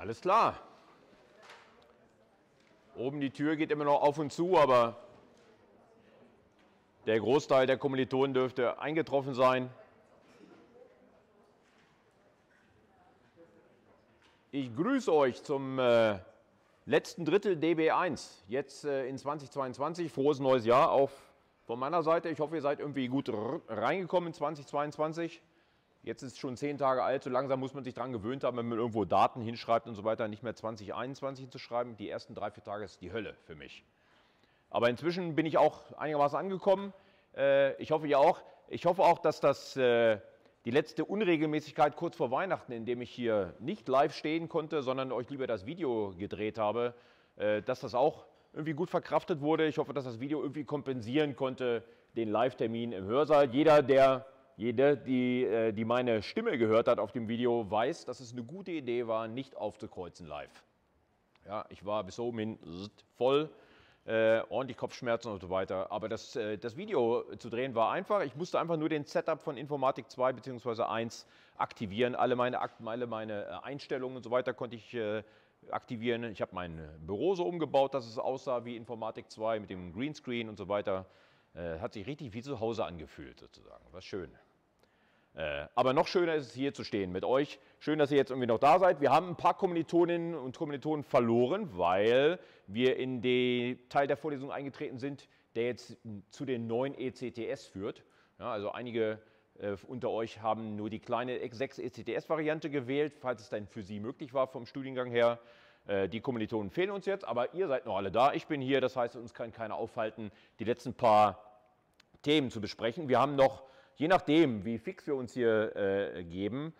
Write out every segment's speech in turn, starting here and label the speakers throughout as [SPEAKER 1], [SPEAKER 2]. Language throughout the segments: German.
[SPEAKER 1] Alles klar. Oben die Tür geht immer noch auf und zu, aber der Großteil der Kommilitonen dürfte eingetroffen sein. Ich grüße euch zum äh, letzten Drittel DB1, jetzt äh, in 2022. Frohes neues Jahr auch von meiner Seite. Ich hoffe, ihr seid irgendwie gut reingekommen in 2022. Jetzt ist es schon zehn Tage alt, so langsam muss man sich daran gewöhnt haben, wenn man irgendwo Daten hinschreibt und so weiter, nicht mehr 2021 zu schreiben. Die ersten drei, vier Tage ist die Hölle für mich. Aber inzwischen bin ich auch einigermaßen angekommen. Äh, ich hoffe ihr auch. Ich hoffe auch, dass das äh, die letzte Unregelmäßigkeit kurz vor Weihnachten, in dem ich hier nicht live stehen konnte, sondern euch lieber das Video gedreht habe, äh, dass das auch irgendwie gut verkraftet wurde. Ich hoffe, dass das Video irgendwie kompensieren konnte, den Live-Termin im Hörsaal. Jeder, der jeder, die, äh, die meine Stimme gehört hat auf dem Video, weiß, dass es eine gute Idee war, nicht aufzukreuzen live. Ja, ich war bis oben hin voll, äh, ordentlich Kopfschmerzen und so weiter. Aber das, äh, das Video zu drehen war einfach. Ich musste einfach nur den Setup von Informatik 2 bzw. 1 aktivieren. Alle meine, alle meine äh, Einstellungen und so weiter konnte ich äh, aktivieren. Ich habe mein Büro so umgebaut, dass es aussah wie Informatik 2 mit dem Greenscreen und so weiter. Äh, hat sich richtig wie zu Hause angefühlt sozusagen. War schön. Äh, aber noch schöner ist es hier zu stehen mit euch. Schön, dass ihr jetzt irgendwie noch da seid. Wir haben ein paar Kommilitoninnen und Kommilitonen verloren, weil wir in den Teil der Vorlesung eingetreten sind, der jetzt zu den neuen ECTS führt. Ja, also einige äh, unter euch haben nur die kleine 6 ECTS-Variante gewählt, falls es dann für sie möglich war vom Studiengang her. Äh, die Kommilitonen fehlen uns jetzt, aber ihr seid noch alle da. Ich bin hier, das heißt, uns kann keiner aufhalten, die letzten paar Themen zu besprechen. Wir haben noch je nachdem, wie fix wir uns hier äh, geben,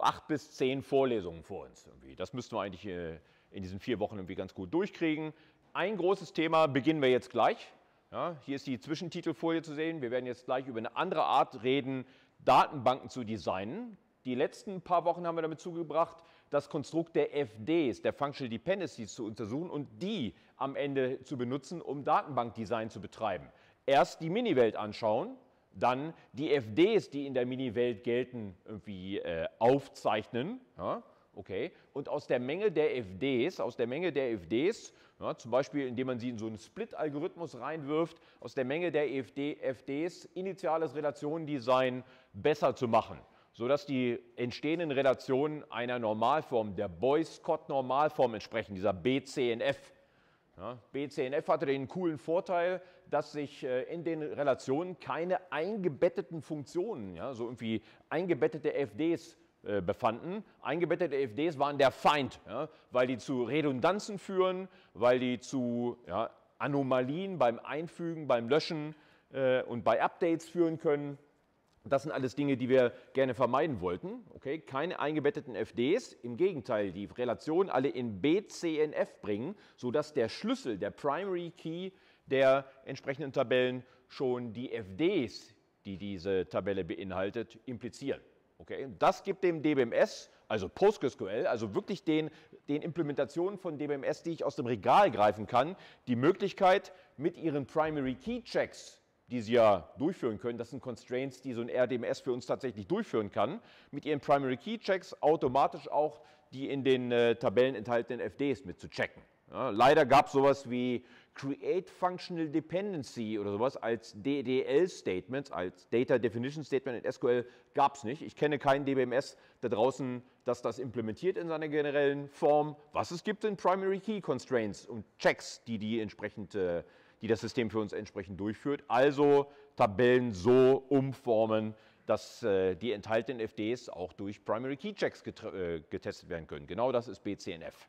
[SPEAKER 1] acht bis zehn Vorlesungen vor uns. Irgendwie. Das müssten wir eigentlich äh, in diesen vier Wochen irgendwie ganz gut durchkriegen. Ein großes Thema beginnen wir jetzt gleich. Ja, hier ist die Zwischentitelfolie zu sehen. Wir werden jetzt gleich über eine andere Art reden, Datenbanken zu designen. Die letzten paar Wochen haben wir damit zugebracht, das Konstrukt der FDs, der Functional Dependencies, zu untersuchen und die am Ende zu benutzen, um Datenbankdesign zu betreiben. Erst die Mini-Welt anschauen, dann die FDs, die in der Mini-Welt gelten, irgendwie äh, aufzeichnen. Ja, okay. Und aus der Menge der FDs, aus der Menge der FDs, ja, zum Beispiel indem man sie in so einen Split-Algorithmus reinwirft, aus der Menge der FD, FDs initiales Relationendesign besser zu machen, sodass die entstehenden Relationen einer Normalform, der Boy-Scott-Normalform entsprechen, dieser BCNF. Ja, BCNF hatte den coolen Vorteil, dass sich äh, in den Relationen keine eingebetteten Funktionen, ja, so irgendwie eingebettete FDs äh, befanden. Eingebettete FDs waren der Feind, ja, weil die zu Redundanzen führen, weil die zu Anomalien beim Einfügen, beim Löschen äh, und bei Updates führen können. Das sind alles Dinge, die wir gerne vermeiden wollten. Okay? Keine eingebetteten FDs, im Gegenteil, die Relationen alle in BCNF bringen, sodass der Schlüssel, der Primary Key der entsprechenden Tabellen schon die FDs, die diese Tabelle beinhaltet, implizieren. Okay? Das gibt dem DBMS, also PostgreSQL, also wirklich den, den Implementationen von DBMS, die ich aus dem Regal greifen kann, die Möglichkeit, mit ihren Primary Key Checks die sie ja durchführen können. Das sind Constraints, die so ein RDMS für uns tatsächlich durchführen kann, mit ihren Primary Key Checks automatisch auch die in den äh, Tabellen enthaltenen FDs mit zu checken. Ja, leider gab es sowas wie Create Functional Dependency oder sowas als DDL-Statements, als Data Definition Statement in SQL gab es nicht. Ich kenne keinen DBMS da draußen, das das implementiert in seiner generellen Form. Was es gibt, sind Primary Key Constraints und Checks, die die entsprechend äh, die das System für uns entsprechend durchführt. Also Tabellen so umformen, dass äh, die enthaltenen FDs auch durch Primary Key Checks äh, getestet werden können. Genau das ist BCNF.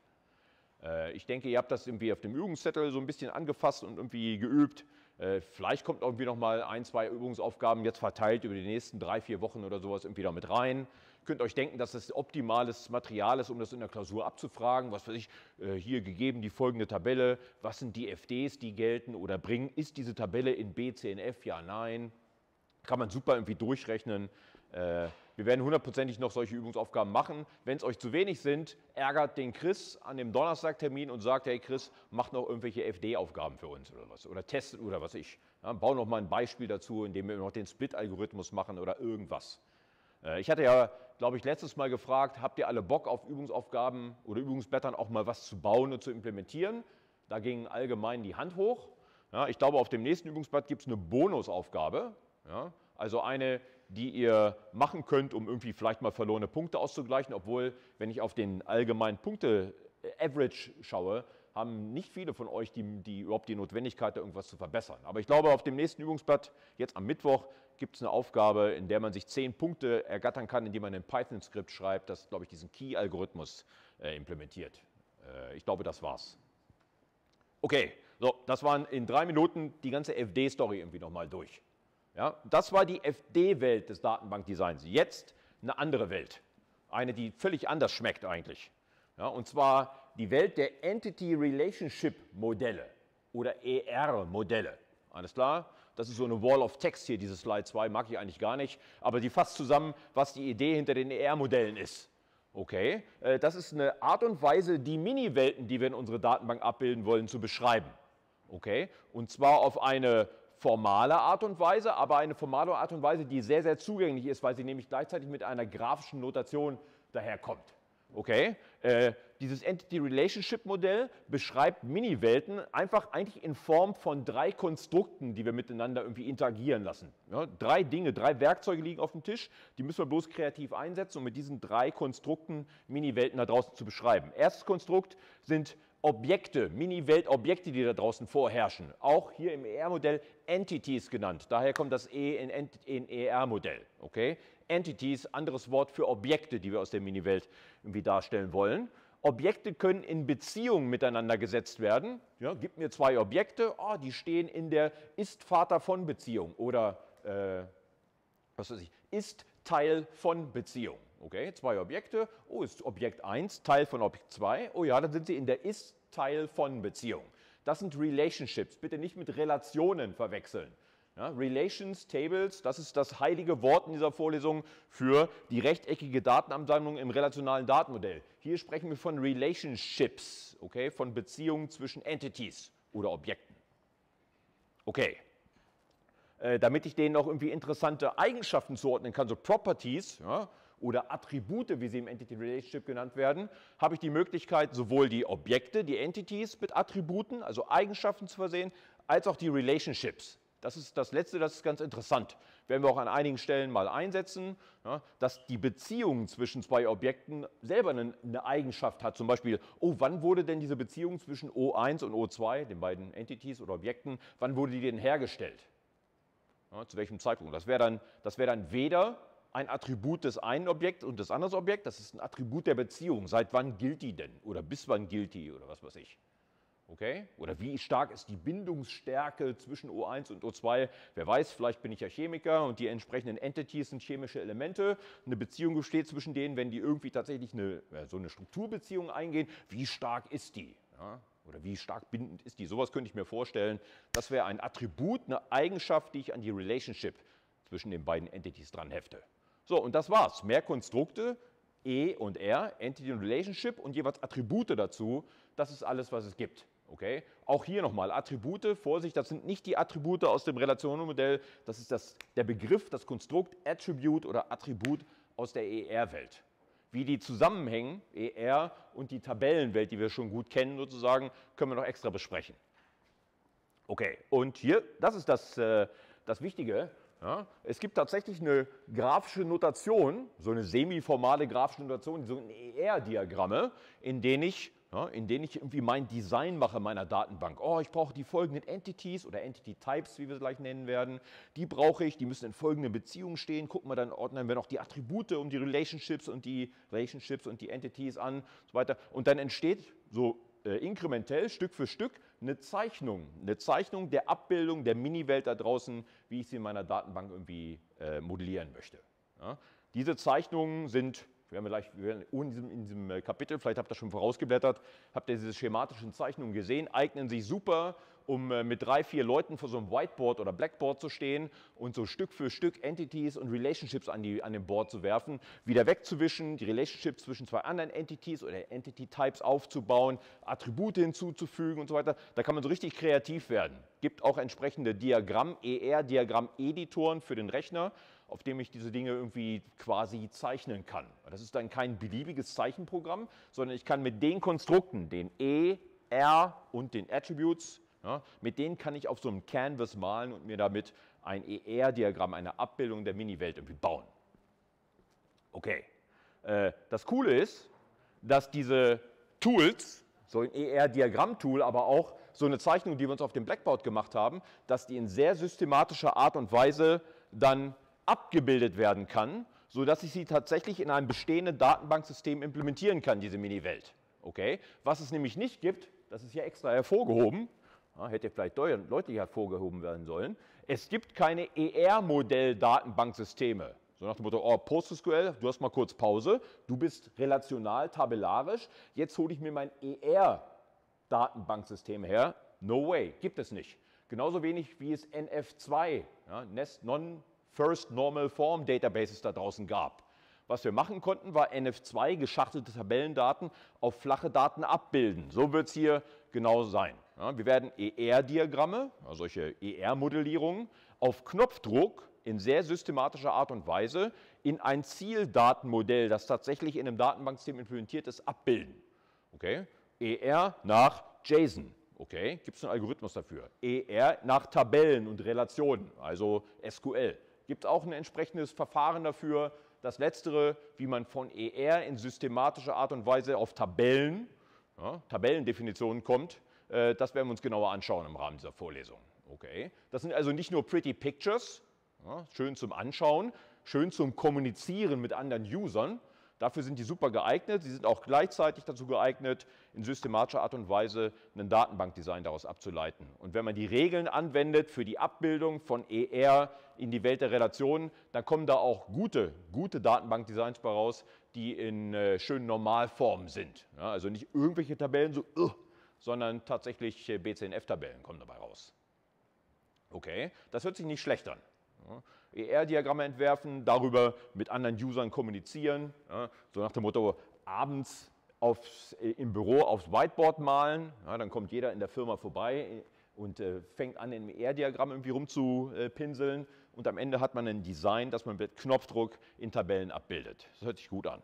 [SPEAKER 1] Äh, ich denke, ihr habt das irgendwie auf dem Übungszettel so ein bisschen angefasst und irgendwie geübt. Äh, vielleicht kommt irgendwie noch mal ein, zwei Übungsaufgaben jetzt verteilt über die nächsten drei, vier Wochen oder sowas irgendwie da mit rein könnt euch denken, dass das optimales Material ist, um das in der Klausur abzufragen. Was weiß ich, äh, hier gegeben die folgende Tabelle. Was sind die FDs, die gelten oder bringen? Ist diese Tabelle in BCNF? Ja, nein. Kann man super irgendwie durchrechnen. Äh, wir werden hundertprozentig noch solche Übungsaufgaben machen. Wenn es euch zu wenig sind, ärgert den Chris an dem Donnerstagtermin und sagt, hey Chris, mach noch irgendwelche FD-Aufgaben für uns oder was. Oder testet oder was ich. Ja, bau noch mal ein Beispiel dazu, indem wir noch den Split-Algorithmus machen oder irgendwas. Äh, ich hatte ja glaube ich, letztes Mal gefragt, habt ihr alle Bock auf Übungsaufgaben oder Übungsblättern auch mal was zu bauen und zu implementieren? Da ging allgemein die Hand hoch. Ja, ich glaube, auf dem nächsten Übungsblatt gibt es eine Bonusaufgabe. Ja, also eine, die ihr machen könnt, um irgendwie vielleicht mal verlorene Punkte auszugleichen, obwohl, wenn ich auf den allgemeinen Punkte-Average schaue, haben nicht viele von euch die, die, überhaupt die Notwendigkeit, da irgendwas zu verbessern. Aber ich glaube, auf dem nächsten Übungsblatt, jetzt am Mittwoch, gibt es eine Aufgabe, in der man sich zehn Punkte ergattern kann, indem man ein Python-Skript schreibt, das, glaube ich, diesen Key-Algorithmus äh, implementiert. Äh, ich glaube, das war's. Okay, so, das waren in drei Minuten die ganze FD-Story irgendwie nochmal durch. Ja, das war die FD-Welt des Datenbankdesigns. Jetzt eine andere Welt. Eine, die völlig anders schmeckt eigentlich. Ja, und zwar die Welt der Entity Relationship Modelle oder ER-Modelle. Alles klar? Das ist so eine Wall of Text hier, diese Slide 2, mag ich eigentlich gar nicht, aber die fasst zusammen, was die Idee hinter den ER-Modellen ist. Okay, äh, das ist eine Art und Weise, die Mini-Welten, die wir in unserer Datenbank abbilden wollen, zu beschreiben. Okay, und zwar auf eine formale Art und Weise, aber eine formale Art und Weise, die sehr, sehr zugänglich ist, weil sie nämlich gleichzeitig mit einer grafischen Notation daherkommt. Okay? Dieses Entity Relationship Modell beschreibt Mini-Welten einfach eigentlich in Form von drei Konstrukten, die wir miteinander irgendwie interagieren lassen. Ja, drei Dinge, drei Werkzeuge liegen auf dem Tisch, die müssen wir bloß kreativ einsetzen, um mit diesen drei Konstrukten Mini-Welten da draußen zu beschreiben. Erstes Konstrukt sind Objekte, Mini-Weltobjekte, die da draußen vorherrschen. Auch hier im ER-Modell Entities genannt. Daher kommt das E in, in ER-Modell. Okay? Entities, anderes Wort für Objekte, die wir aus der Mini-Welt irgendwie darstellen wollen. Objekte können in Beziehung miteinander gesetzt werden. Ja, gib mir zwei Objekte, oh, die stehen in der Ist-Vater von Beziehung oder äh, was weiß ich, ist Teil von Beziehung. Okay, zwei Objekte. Oh, ist Objekt 1 Teil von Objekt 2? Oh ja, dann sind sie in der Ist-Teil von Beziehung. Das sind Relationships. Bitte nicht mit Relationen verwechseln. Ja, Relations, Tables, das ist das heilige Wort in dieser Vorlesung für die rechteckige Datenansammlung im relationalen Datenmodell. Hier sprechen wir von Relationships, okay, von Beziehungen zwischen Entities oder Objekten. Okay, äh, damit ich denen noch irgendwie interessante Eigenschaften zuordnen kann, so Properties ja, oder Attribute, wie sie im Entity Relationship genannt werden, habe ich die Möglichkeit, sowohl die Objekte, die Entities mit Attributen, also Eigenschaften zu versehen, als auch die Relationships. Das ist das Letzte, das ist ganz interessant. Werden wir auch an einigen Stellen mal einsetzen, ja, dass die Beziehung zwischen zwei Objekten selber eine, eine, Eigenschaft hat. Zum Beispiel, oh, wann wurde denn diese Beziehung zwischen O1 und O2, den beiden Entities oder Objekten, wann wurde die denn hergestellt? Ja, zu welchem Zeitpunkt? Das wäre dann, wär dann weder ein Attribut des einen Objekts und des anderen Objekts, das ist ein Attribut der Beziehung. Seit wann gilt die denn? Oder bis wann gilt die? Oder was weiß ich. Okay? Oder wie stark ist die Bindungsstärke zwischen O1 und O2? Wer weiß, vielleicht bin ich ja Chemiker und die entsprechenden Entities sind chemische Elemente. Eine Beziehung besteht zwischen denen, wenn die irgendwie tatsächlich eine, so eine Strukturbeziehung eingehen. Wie stark ist die? Ja? Oder wie stark bindend ist die? Sowas könnte ich mir vorstellen. Das wäre ein Attribut, eine Eigenschaft, die ich an die Relationship zwischen den beiden Entities dran hefte. So, und das war's. Mehr Konstrukte, E und R, Entity und Relationship und jeweils Attribute dazu. Das ist alles, was es gibt. Okay? Auch hier nochmal Attribute, Vorsicht, das sind nicht die Attribute aus dem Relationenmodell, das ist das, der Begriff, das Konstrukt Attribute oder Attribut aus der ER-Welt. Wie die zusammenhängen, ER und die Tabellenwelt, die wir schon gut kennen sozusagen, können wir noch extra besprechen. Okay, und hier, das ist das, äh, das Wichtige, ja, es gibt tatsächlich eine grafische Notation, so eine semiformale grafische Notation, so ER-Diagramme, in denen ich ja, in denen ich irgendwie mein Design mache meiner Datenbank. Oh, ich brauche die folgenden Entities oder Entity Types, wie wir es gleich nennen werden. Die brauche ich, die müssen in folgenden Beziehungen stehen. Gucken wir dann, ordnen wir noch die Attribute um die Relationships und die Relationships und die Entities an und so weiter. Und dann entsteht so äh, inkrementell, Stück für Stück, eine Zeichnung. Eine Zeichnung der Abbildung der Mini-Welt da draußen, wie ich sie in meiner Datenbank irgendwie äh, modellieren möchte. Ja, diese Zeichnungen sind wir haben gleich wir werden in, diesem, in diesem Kapitel, vielleicht habt ihr schon vorausgeblättert, habt ihr diese schematischen Zeichnungen gesehen, eignen sich super, um äh, mit drei, vier Leuten vor so einem Whiteboard oder Blackboard zu stehen und so Stück für Stück Entities und Relationships an, die, an dem Board zu werfen, wieder wegzuwischen, die Relationships zwischen zwei anderen Entities oder Entity-Types aufzubauen, Attribute hinzuzufügen und so weiter. Da kann man so richtig kreativ werden. Gibt auch entsprechende Diagramm, ER-Diagramm-Editoren für den Rechner, auf dem ich diese Dinge irgendwie quasi zeichnen kann. Das ist dann kein beliebiges Zeichenprogramm, sondern ich kann mit den Konstrukten, den E, R und den Attributes, ja, mit denen kann ich auf so einem Canvas malen und mir damit ein ER-Diagramm, eine Abbildung der Mini-Welt irgendwie bauen. Okay. Äh, das Coole ist, dass diese Tools, so ein ER-Diagramm-Tool, aber auch so eine Zeichnung, die wir uns auf dem Blackboard gemacht haben, dass die in sehr systematischer Art und Weise dann abgebildet werden kann, sodass ich sie tatsächlich in einem bestehenden Datenbanksystem implementieren kann, diese Mini-Welt. Okay? Was es nämlich nicht gibt, das ist hier extra hervorgehoben, ja, hätte vielleicht deutlich hervorgehoben werden sollen, es gibt keine ER-Modell-Datenbanksysteme. So nach dem Motto, oh, PostgreSQL, du hast mal kurz Pause, du bist relational, tabellarisch, jetzt hole ich mir mein ER-Datenbanksystem her. No way, gibt es nicht. Genauso wenig wie es NF2, ja, Nest Non First Normal Form Databases da draußen gab. Was wir machen konnten, war NF2 geschachtelte Tabellendaten auf flache Daten abbilden. So wird es hier genau sein. Ja, wir werden ER-Diagramme, also solche ER-Modellierungen, auf Knopfdruck in sehr systematischer Art und Weise in ein Zieldatenmodell, das tatsächlich in einem Datenbanksystem implementiert ist, abbilden. Okay? ER nach JSON. Okay, gibt es einen Algorithmus dafür? ER nach Tabellen und Relationen, also SQL. Gibt es auch ein entsprechendes Verfahren dafür. Das letztere, wie man von ER in systematischer Art und Weise auf Tabellen, ja, Tabellendefinitionen kommt, äh, das werden wir uns genauer anschauen im Rahmen dieser Vorlesung. Okay. Das sind also nicht nur Pretty Pictures, ja, schön zum Anschauen, schön zum Kommunizieren mit anderen Usern, Dafür sind die super geeignet. Sie sind auch gleichzeitig dazu geeignet, in systematischer Art und Weise ein Datenbankdesign daraus abzuleiten. Und wenn man die Regeln anwendet für die Abbildung von ER in die Welt der Relationen, dann kommen da auch gute, gute Datenbankdesigns bei raus, die in äh, schönen Normalformen sind. Ja, also nicht irgendwelche Tabellen, so, uh, sondern tatsächlich äh, BCNF-Tabellen kommen dabei raus. Okay, das hört sich nicht schlecht an. Ja. ER-Diagramme entwerfen, darüber mit anderen Usern kommunizieren, ja, so nach dem Motto, abends aufs, äh, im Büro aufs Whiteboard malen, ja, dann kommt jeder in der Firma vorbei und äh, fängt an, im ER-Diagramm irgendwie rumzupinseln und am Ende hat man ein Design, das man mit Knopfdruck in Tabellen abbildet. Das hört sich gut an.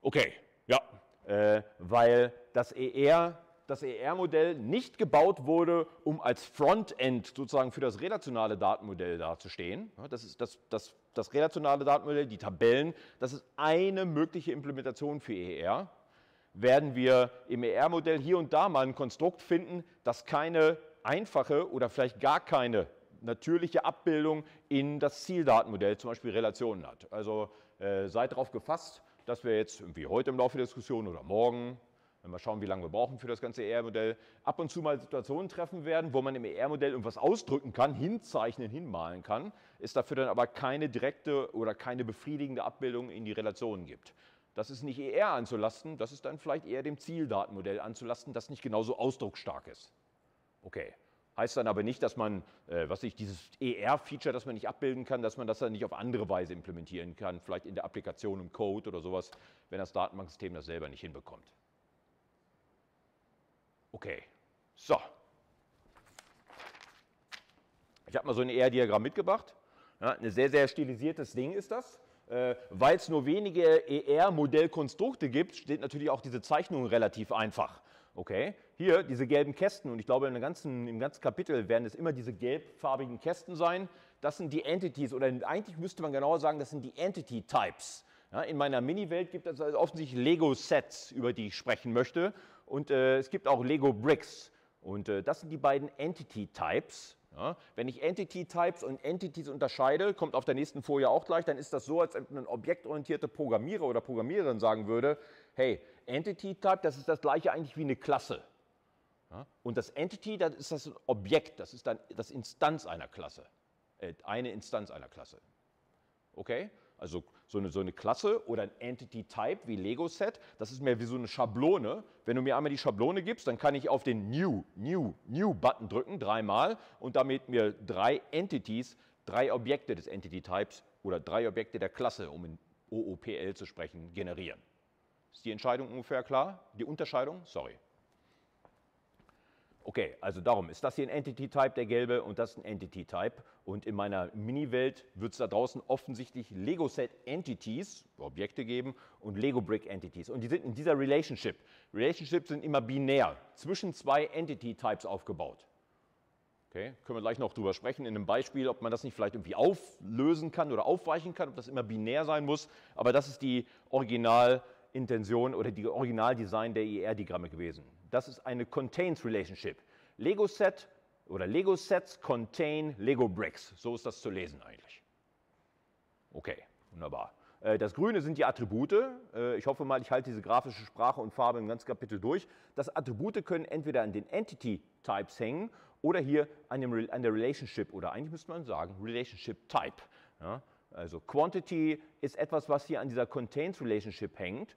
[SPEAKER 1] Okay, ja, äh, weil das ER das ER-Modell nicht gebaut wurde, um als Frontend sozusagen für das relationale Datenmodell dazustehen. Das ist das, das, das relationale Datenmodell, die Tabellen, das ist eine mögliche Implementation für ER. Werden wir im ER-Modell hier und da mal ein Konstrukt finden, das keine einfache oder vielleicht gar keine natürliche Abbildung in das Zieldatenmodell, zum Beispiel Relationen hat. Also äh, seid darauf gefasst, dass wir jetzt irgendwie heute im Laufe der Diskussion oder morgen wenn wir schauen, wie lange wir brauchen für das ganze ER-Modell, ab und zu mal Situationen treffen werden, wo man im ER-Modell irgendwas ausdrücken kann, hinzeichnen, hinmalen kann, es dafür dann aber keine direkte oder keine befriedigende Abbildung in die Relationen gibt. Das ist nicht ER anzulasten, das ist dann vielleicht eher dem Zieldatenmodell anzulasten, das nicht genauso ausdrucksstark ist. Okay. Heißt dann aber nicht, dass man, äh, was ich, dieses ER-Feature, das man nicht abbilden kann, dass man das dann nicht auf andere Weise implementieren kann, vielleicht in der Applikation im Code oder sowas, wenn das Datenbanksystem das selber nicht hinbekommt. Okay, so. Ich habe mal so ein ER-Diagramm mitgebracht. Ja, ein sehr, sehr stilisiertes Ding ist das. Äh, Weil es nur wenige ER-Modellkonstrukte gibt, steht natürlich auch diese Zeichnung relativ einfach. Okay, hier diese gelben Kästen und ich glaube im ganzen, im ganzen Kapitel werden es immer diese gelbfarbigen Kästen sein. Das sind die Entities oder eigentlich müsste man genauer sagen, das sind die Entity Types. Ja, in meiner Mini-Welt gibt es also offensichtlich Lego-Sets, über die ich sprechen möchte und äh, es gibt auch Lego Bricks. Und äh, das sind die beiden Entity Types. Ja, wenn ich Entity Types und Entities unterscheide, kommt auf der nächsten Folie auch gleich, dann ist das so, als ob ein objektorientierter Programmierer oder Programmiererin sagen würde, hey, Entity Type, das ist das gleiche eigentlich wie eine Klasse. Ja, und das Entity, das ist das Objekt, das ist dann das Instanz einer Klasse. Äh, eine Instanz einer Klasse. Okay? Also so eine, so eine Klasse oder ein Entity Type wie Lego Set, das ist mehr wie so eine Schablone. Wenn du mir einmal die Schablone gibst, dann kann ich auf den New, New, New Button drücken, dreimal und damit mir drei Entities, drei Objekte des Entity Types oder drei Objekte der Klasse, um in OOPL zu sprechen, generieren. Ist die Entscheidung ungefähr klar? Die Unterscheidung? Sorry. Okay, also darum ist das hier ein Entity Type, der gelbe, und das ist ein Entity Type. Und in meiner Mini-Welt wird es da draußen offensichtlich Lego Set Entities, Objekte geben, und Lego Brick Entities. Und die sind in dieser Relationship. Relationships sind immer binär, zwischen zwei Entity Types aufgebaut. Okay, können wir gleich noch drüber sprechen in einem Beispiel, ob man das nicht vielleicht irgendwie auflösen kann oder aufweichen kann, ob das immer binär sein muss. Aber das ist die Originalintention oder die Originaldesign der IR-Diagramme gewesen. Das ist eine Contains Relationship. Lego Set oder Lego Sets contain Lego Bricks. So ist das zu lesen eigentlich. Okay, wunderbar. Äh, das Grüne sind die Attribute. Äh, ich hoffe mal, ich halte diese grafische Sprache und Farbe im ganzen Kapitel durch. Das Attribute können entweder an den Entity Types hängen oder hier an, dem, an der Relationship oder eigentlich müsste man sagen Relationship Type. Ja, also Quantity ist etwas, was hier an dieser Contains Relationship hängt.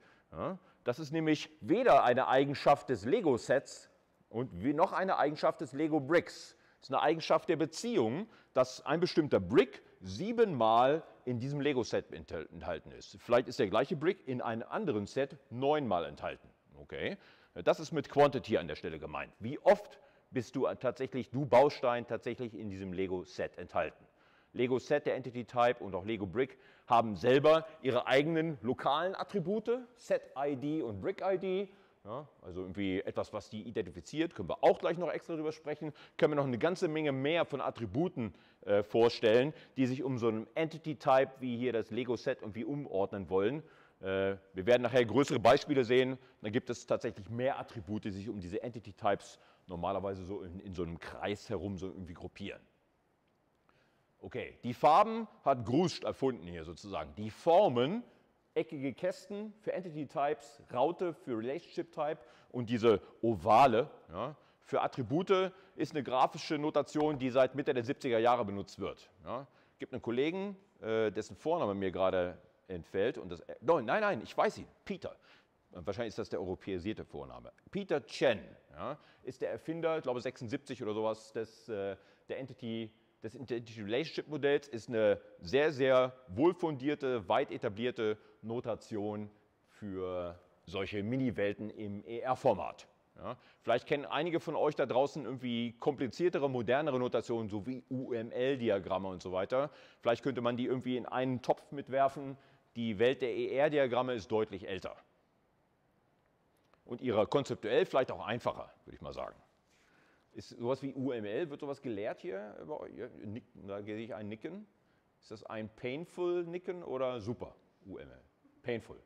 [SPEAKER 1] Das ist nämlich weder eine Eigenschaft des Lego-Sets und noch eine Eigenschaft des Lego-Bricks. Es ist eine Eigenschaft der Beziehung, dass ein bestimmter Brick siebenmal in diesem Lego-Set enthalten ist. Vielleicht ist der gleiche Brick in einem anderen Set neunmal enthalten. Okay? Das ist mit Quantity an der Stelle gemeint. Wie oft bist du tatsächlich, du Baustein, tatsächlich in diesem Lego-Set enthalten? Lego Set, der Entity Type und auch Lego Brick haben selber ihre eigenen lokalen Attribute, Set ID und Brick ID. Ja, also irgendwie etwas, was die identifiziert, können wir auch gleich noch extra drüber sprechen. Können wir noch eine ganze Menge mehr von Attributen äh, vorstellen, die sich um so einen Entity Type wie hier das Lego Set irgendwie umordnen wollen. Äh, wir werden nachher größere Beispiele sehen. Dann gibt es tatsächlich mehr Attribute, die sich um diese Entity Types normalerweise so in, in so einem Kreis herum so irgendwie gruppieren. Okay, die Farben hat Grust erfunden hier sozusagen. Die Formen, eckige Kästen für Entity Types, Raute für Relationship Type und diese Ovale ja, für Attribute ist eine grafische Notation, die seit Mitte der 70er Jahre benutzt wird. Ja. Gibt einen Kollegen, äh, dessen Vorname mir gerade entfällt. Und das, äh, nein, nein, ich weiß ihn, Peter. Wahrscheinlich ist das der europäisierte Vorname. Peter Chen ja, ist der Erfinder, ich glaube 76 oder sowas, des, äh, der Entity des Entity Relationship Modells ist eine sehr, sehr wohlfundierte, weit etablierte Notation für solche Mini-Welten im ER-Format. Ja, vielleicht kennen einige von euch da draußen irgendwie kompliziertere, modernere Notationen, so wie UML-Diagramme und so weiter. Vielleicht könnte man die irgendwie in einen Topf mitwerfen. Die Welt der ER-Diagramme ist deutlich älter. Und ihre konzeptuell vielleicht auch einfacher, würde ich mal sagen. Ist sowas wie UML, wird sowas gelehrt hier? Da sehe ich ein Nicken. Ist das ein painful Nicken oder super UML? Painful.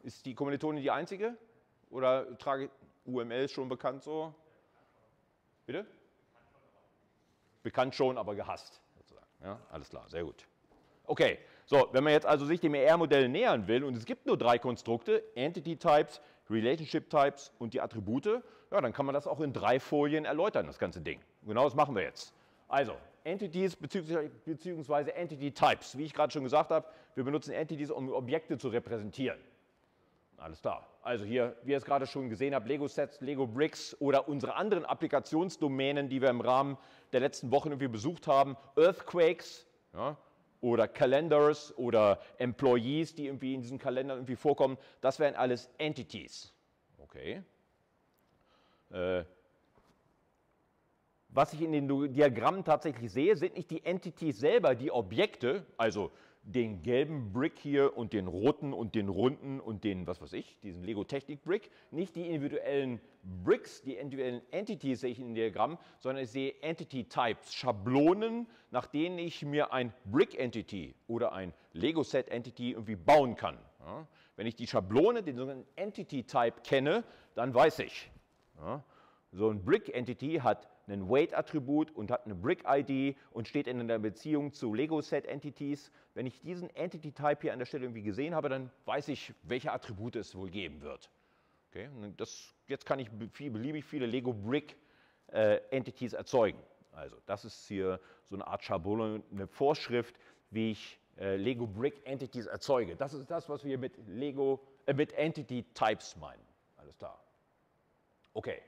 [SPEAKER 1] Ist die Kommilitonin die einzige? Oder trage UML schon bekannt so? Bitte? Bekannt schon, aber gehasst. Sozusagen. Ja, alles klar, sehr gut. Okay, so, wenn man jetzt also sich dem ER-Modell nähern will und es gibt nur drei Konstrukte, Entity Types, Relationship Types und die Attribute, ja, dann kann man das auch in drei Folien erläutern, das ganze Ding. Genau das machen wir jetzt. Also, Entities bzw. Entity Types. Wie ich gerade schon gesagt habe, wir benutzen Entities, um Objekte zu repräsentieren. Alles klar. Also hier, wie ihr es gerade schon gesehen habt, Lego Sets, Lego Bricks oder unsere anderen Applikationsdomänen, die wir im Rahmen der letzten Wochen irgendwie besucht haben, Earthquakes, ja, oder Calendars oder Employees, die irgendwie in diesen Kalendern irgendwie vorkommen, das wären alles Entities. Okay. Äh, was ich in den Diagrammen tatsächlich sehe, sind nicht die Entities selber, die Objekte, also den gelben Brick hier und den roten und den runden und den, was weiß ich, diesen Lego Technik Brick, nicht die individuellen Bricks, die individuellen Entities sehe ich in den Diagrammen, sondern ich sehe Entity Types, Schablonen, nach denen ich mir ein Brick Entity oder ein Lego Set Entity irgendwie bauen kann. Ja, wenn ich die Schablone, den sogenannten Entity Type kenne, dann weiß ich. Ja, so ein Brick Entity hat ein Weight-Attribut und hat eine Brick-ID und steht in einer Beziehung zu Lego-Set-Entities. Wenn ich diesen Entity-Type hier an der Stelle irgendwie gesehen habe, dann weiß ich, welche Attribute es wohl geben wird. Okay? Das, jetzt kann ich viel, beliebig viele Lego-Brick-Entities äh, erzeugen. Also das ist hier so eine Art Schablone, eine Vorschrift, wie ich äh, Lego Brick Entities erzeuge. Das ist das, was wir mit äh, mit Entity Types meinen. Alles klar. Okay.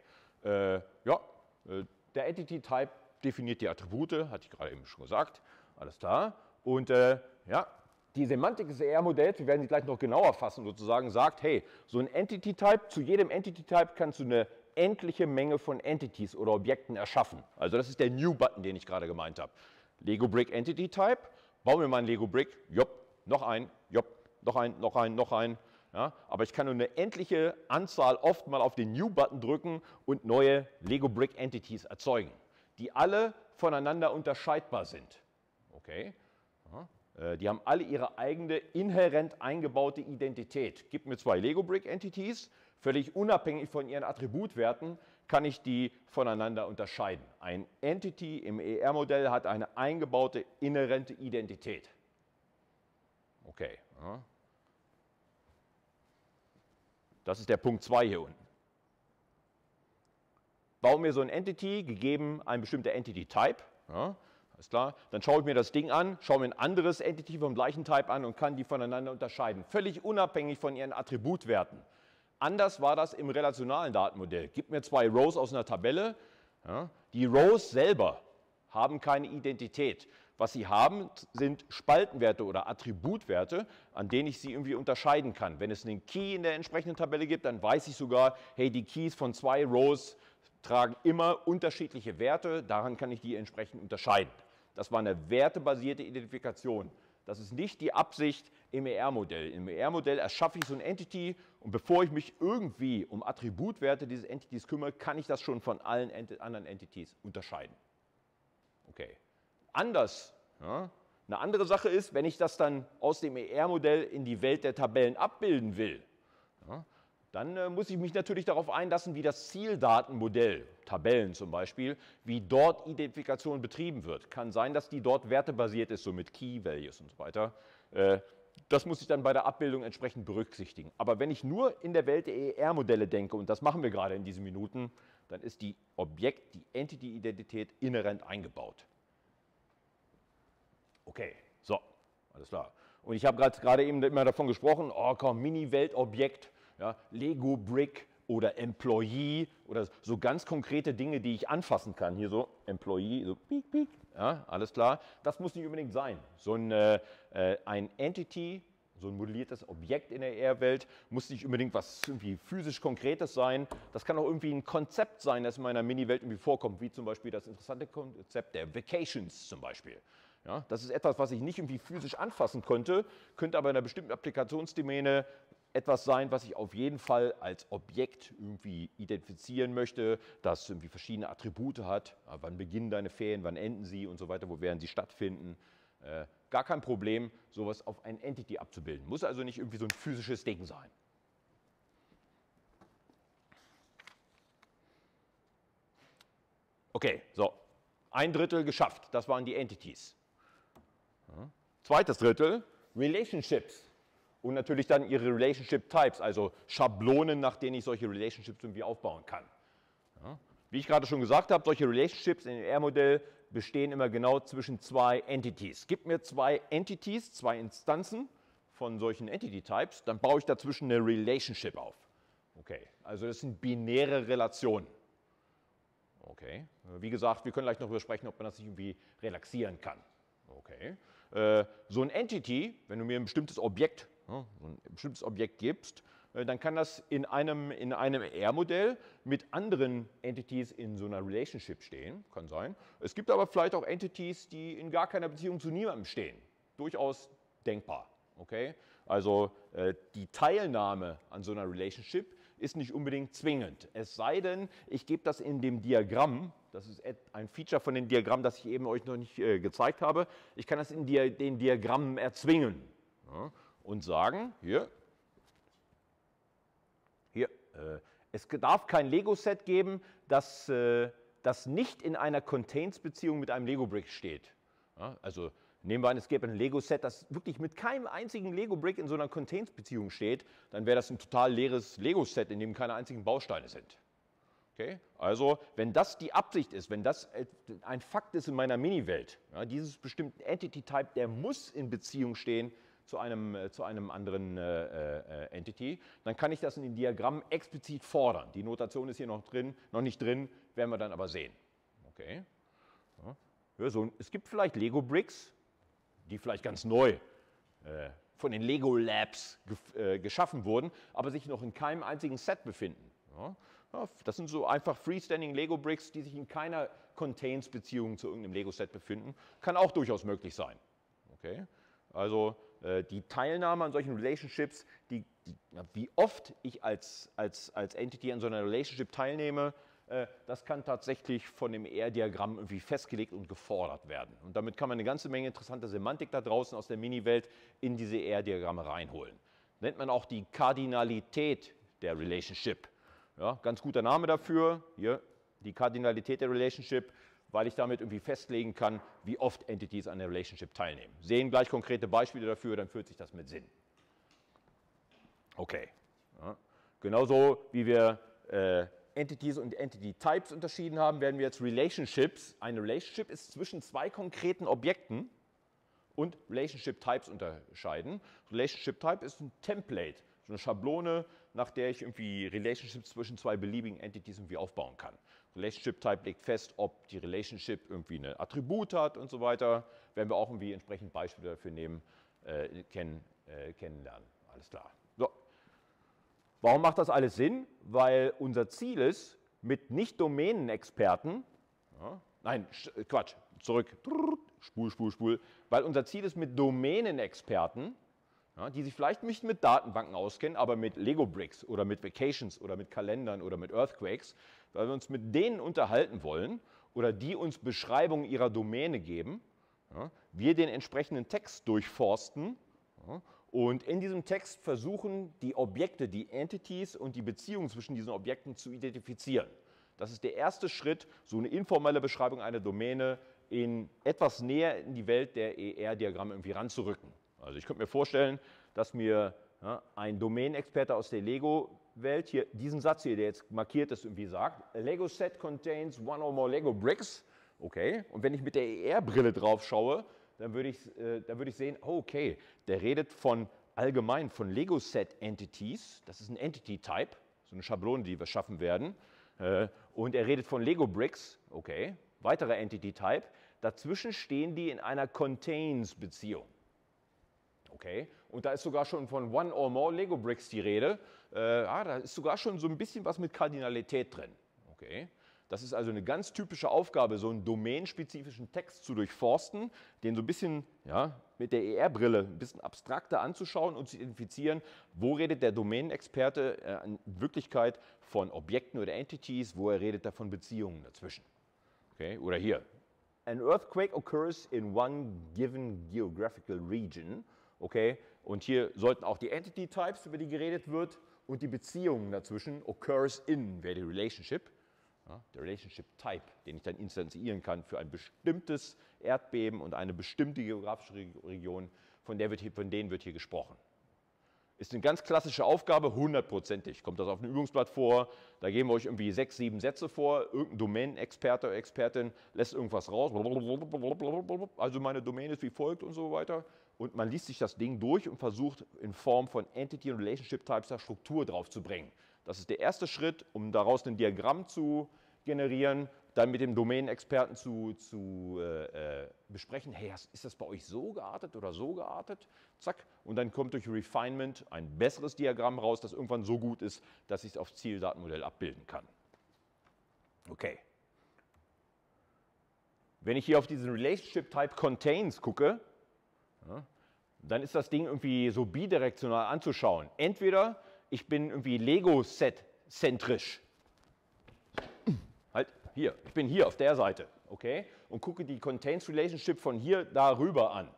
[SPEAKER 1] Äh, ja, äh, der Entity Type definiert die Attribute, hatte ich gerade eben schon gesagt. Alles klar. Und äh, ja, die Semantik des ER-Modells, wir werden sie gleich noch genauer fassen, sozusagen sagt, hey, so ein Entity-Type, zu jedem Entity-Type kannst du eine endliche Menge von Entities oder Objekten erschaffen. Also das ist der New-Button, den ich gerade gemeint habe. Lego Brick Entity Type, bauen wir mal ein Lego Brick, jopp, noch ein, jopp, noch ein, noch ein, noch ein. Ja, aber ich kann nur eine endliche Anzahl oft mal auf den New-Button drücken und neue Lego Brick Entities erzeugen, die alle voneinander unterscheidbar sind. Okay? Ja, äh, die haben alle ihre eigene inhärent eingebaute Identität. Gib mir zwei Lego Brick Entities, völlig unabhängig von ihren Attributwerten, kann ich die voneinander unterscheiden. Ein Entity im ER-Modell hat eine eingebaute inhärente Identität. Okay. Ja. Das ist der Punkt 2 hier unten. Baue mir so ein Entity, gegeben ein bestimmter Entity-Type. Ja, alles klar. Dann schaue ich mir das Ding an, schaue mir ein anderes Entity vom gleichen Type an und kann die voneinander unterscheiden. Völlig unabhängig von ihren Attributwerten. Anders war das im relationalen Datenmodell. Gib mir zwei Rows aus einer Tabelle. Ja, die Rows selber haben keine Identität. Was sie haben, sind Spaltenwerte oder Attributwerte, an denen ich sie irgendwie unterscheiden kann. Wenn es einen Key in der entsprechenden Tabelle gibt, dann weiß ich sogar, hey, die Keys von zwei Rows tragen immer unterschiedliche Werte, daran kann ich die entsprechend unterscheiden. Das war eine wertebasierte Identifikation. Das ist nicht die Absicht im ER-Modell. Im ER-Modell erschaffe ich so ein Entity und bevor ich mich irgendwie um Attributwerte dieses Entities kümmere, kann ich das schon von allen anderen Entities unterscheiden. Okay. Anders, ja, eine andere Sache ist, wenn ich das dann aus dem ER-Modell in die Welt der Tabellen abbilden will, ja, dann äh, muss ich mich natürlich darauf einlassen, wie das Zieldatenmodell, Tabellen zum Beispiel, wie dort Identifikation betrieben wird. Kann sein, dass die dort wertebasiert ist, so mit Key-Values und so weiter. Äh, das muss ich dann bei der Abbildung entsprechend berücksichtigen. Aber wenn ich nur in der Welt der ER-Modelle denke, und das machen wir gerade in diesen Minuten, dann ist die Objekt, die Entity-Identität inhärent eingebaut. Okay, so, alles klar. Und ich habe gerade eben immer davon gesprochen, oh komm, Mini-Weltobjekt, ja, Lego Brick oder Employee oder so ganz konkrete Dinge, die ich anfassen kann. Hier so Employee, so piek, piek, ja, alles klar. Das muss nicht unbedingt sein. So ein, äh, äh ein Entity, so ein modelliertes Objekt in der ER-Welt muss nicht unbedingt was irgendwie physisch Konkretes sein. Das kann auch irgendwie ein Konzept sein, das in meiner Mini-Welt irgendwie vorkommt, wie zum Beispiel das interessante Konzept der Vacations zum Beispiel. Ja, das ist etwas, was ich nicht irgendwie physisch anfassen könnte, könnte aber in einer bestimmten Applikationsdomäne etwas sein, was ich auf jeden Fall als Objekt irgendwie identifizieren möchte, das irgendwie verschiedene Attribute hat. Wann beginnen deine Ferien, wann enden sie und so weiter, wo werden sie stattfinden. Äh, gar kein Problem, sowas auf ein Entity abzubilden. Muss also nicht irgendwie so ein physisches Ding sein. Okay, so, ein Drittel geschafft, das waren die Entities. Zweites Drittel, Relationships. Und natürlich dann ihre Relationship Types, also Schablonen, nach denen ich solche Relationships irgendwie aufbauen kann. Ja. Wie ich gerade schon gesagt habe, solche Relationships in dem R-Modell bestehen immer genau zwischen zwei Entities. Gib mir zwei Entities, zwei Instanzen von solchen Entity Types, dann baue ich dazwischen eine Relationship auf. Okay, also das sind binäre Relationen. Okay, wie gesagt, wir können gleich noch darüber sprechen, ob man das irgendwie relaxieren kann. Okay. Äh, so ein Entity, wenn du mir ein bestimmtes Objekt, so ein bestimmtes Objekt gibst, äh, dann kann das in einem, in einem R-Modell mit anderen Entities in so einer Relationship stehen, kann sein. Es gibt aber vielleicht auch Entities, die in gar keiner Beziehung zu niemandem stehen. Durchaus denkbar. Okay? Also äh, die Teilnahme an so einer Relationship ist nicht unbedingt zwingend. Es sei denn, ich gebe das in dem Diagramm, das ist ein Feature von den Diagrammen, das ich eben euch noch nicht äh, gezeigt habe. Ich kann das in Dia den Diagrammen erzwingen ja, und sagen, hier, hier, äh, es darf kein Lego-Set geben, das, äh, das nicht in einer Contains-Beziehung mit einem Lego-Brick steht. Ja, also nehmen wir an, es gäbe ein Lego-Set, das wirklich mit keinem einzigen Lego-Brick in so einer Contains-Beziehung steht, dann wäre das ein total leeres Lego-Set, in dem keine einzigen Bausteine sind. Okay? Also, wenn das die Absicht ist, wenn das ein Fakt ist in meiner Mini-Welt, ja, dieses bestimmte Entity-Type, der muss in Beziehung stehen zu einem, äh, zu einem anderen äh, äh, Entity, dann kann ich das in dem Diagramm explizit fordern. Die Notation ist hier noch drin, noch nicht drin, werden wir dann aber sehen. Okay? Ja, so, es gibt vielleicht Lego-Bricks, die vielleicht ganz neu äh, von den Lego Labs äh, geschaffen wurden, aber sich noch in keinem einzigen Set befinden. Ja? Das sind so einfach freestanding Lego Bricks, die sich in keiner Contains-Beziehung zu irgendeinem Lego-Set befinden. Kann auch durchaus möglich sein. Okay? Also äh, die Teilnahme an solchen Relationships, die, die, wie oft ich als, als, als Entity an so einer Relationship teilnehme, äh, das kann tatsächlich von dem ER-Diagramm irgendwie festgelegt und gefordert werden. Und damit kann man eine ganze Menge interessante Semantik da draußen aus der Mini-Welt in diese ER-Diagramme reinholen. Nennt man auch die Kardinalität der Relationship. Ja, ganz guter Name dafür, hier die Kardinalität der Relationship, weil ich damit irgendwie festlegen kann, wie oft Entities an der Relationship teilnehmen. Sehen gleich konkrete Beispiele dafür, dann fühlt sich das mit Sinn. Okay. Ja. Genauso wie wir äh, Entities und Entity Types unterschieden haben, werden wir jetzt Relationships. Eine Relationship ist zwischen zwei konkreten Objekten und Relationship Types unterscheiden. Relationship Type ist ein Template, so eine Schablone, nach der ich irgendwie Relationships zwischen zwei beliebigen Entities irgendwie aufbauen kann. Relationship Type legt fest, ob die Relationship irgendwie ein Attribut hat und so weiter. Werden wir auch irgendwie entsprechend Beispiele dafür nehmen, äh, kennen, äh, kennenlernen. Alles klar. So. Warum macht das alles Sinn? Weil unser Ziel ist, mit Nicht-Domänenexperten, ja, nein, Quatsch, zurück, spul, spul, spul, weil unser Ziel ist, mit Domänenexperten ja, die sich vielleicht nicht mit Datenbanken auskennen, aber mit Lego Bricks oder mit Vacations oder mit Kalendern oder mit Earthquakes, weil wir uns mit denen unterhalten wollen oder die uns Beschreibungen ihrer Domäne geben, ja, wir den entsprechenden Text durchforsten ja, und in diesem Text versuchen, die Objekte, die Entities und die Beziehungen zwischen diesen Objekten zu identifizieren. Das ist der erste Schritt, so eine informelle Beschreibung einer Domäne in etwas näher in die Welt der ER-Diagramme irgendwie ranzurücken. Also ich könnte mir vorstellen, dass mir ja, ein Domänenexperte aus der Lego-Welt hier diesen Satz hier, der jetzt markiert ist, irgendwie sagt, a Lego set contains one or more Lego bricks. Okay, und wenn ich mit der ER-Brille drauf schaue, dann würde ich, äh, dann ich sehen, oh, okay, der redet von allgemein von Lego Set Entities, das ist ein Entity Type, so eine Schablone, die wir schaffen werden. Äh, und er redet von Lego Bricks, okay, weiterer Entity Type. Dazwischen stehen die in einer Contains-Beziehung. Okay, und da ist sogar schon von One or More Lego Bricks die Rede. Äh, ah, da ist sogar schon so ein bisschen was mit Kardinalität drin. Okay, das ist also eine ganz typische Aufgabe, so einen domänenspezifischen Text zu durchforsten, den so ein bisschen ja, mit der ER-Brille ein bisschen abstrakter anzuschauen und zu identifizieren, wo redet der Domänenexperte äh, in Wirklichkeit von Objekten oder Entities, wo er redet da von Beziehungen dazwischen. Okay, oder hier. An earthquake occurs in one given geographical region Okay? Und hier sollten auch die Entity Types, über die geredet wird, und die Beziehungen dazwischen, occurs in, wäre die Relationship, ja, der Relationship Type, den ich dann instanzieren kann für ein bestimmtes Erdbeben und eine bestimmte geografische Region, von, der wird hier, von denen wird hier gesprochen. Ist eine ganz klassische Aufgabe, hundertprozentig. Kommt das auf einem Übungsblatt vor, da geben wir euch irgendwie sechs, sieben Sätze vor, irgendein Domänenexperte oder Expertin lässt irgendwas raus, also meine Domäne ist wie folgt und so weiter und man liest sich das Ding durch und versucht in Form von Entity und Relationship Types da Struktur drauf zu bringen. Das ist der erste Schritt, um daraus ein Diagramm zu generieren, dann mit dem Domänenexperten zu, zu äh, äh besprechen, hey, ist das bei euch so geartet oder so geartet? Zack. Und dann kommt durch Refinement ein besseres Diagramm raus, das irgendwann so gut ist, dass ich es aufs Zieldatenmodell abbilden kann. Okay. Wenn ich hier auf diesen Relationship Type Contains gucke, dann ist das Ding irgendwie so bidirektional anzuschauen. Entweder ich bin irgendwie Lego-Set-zentrisch. Halt, hier, ich bin hier auf der Seite, okay? Und gucke die Contains Relationship von hier darüber an.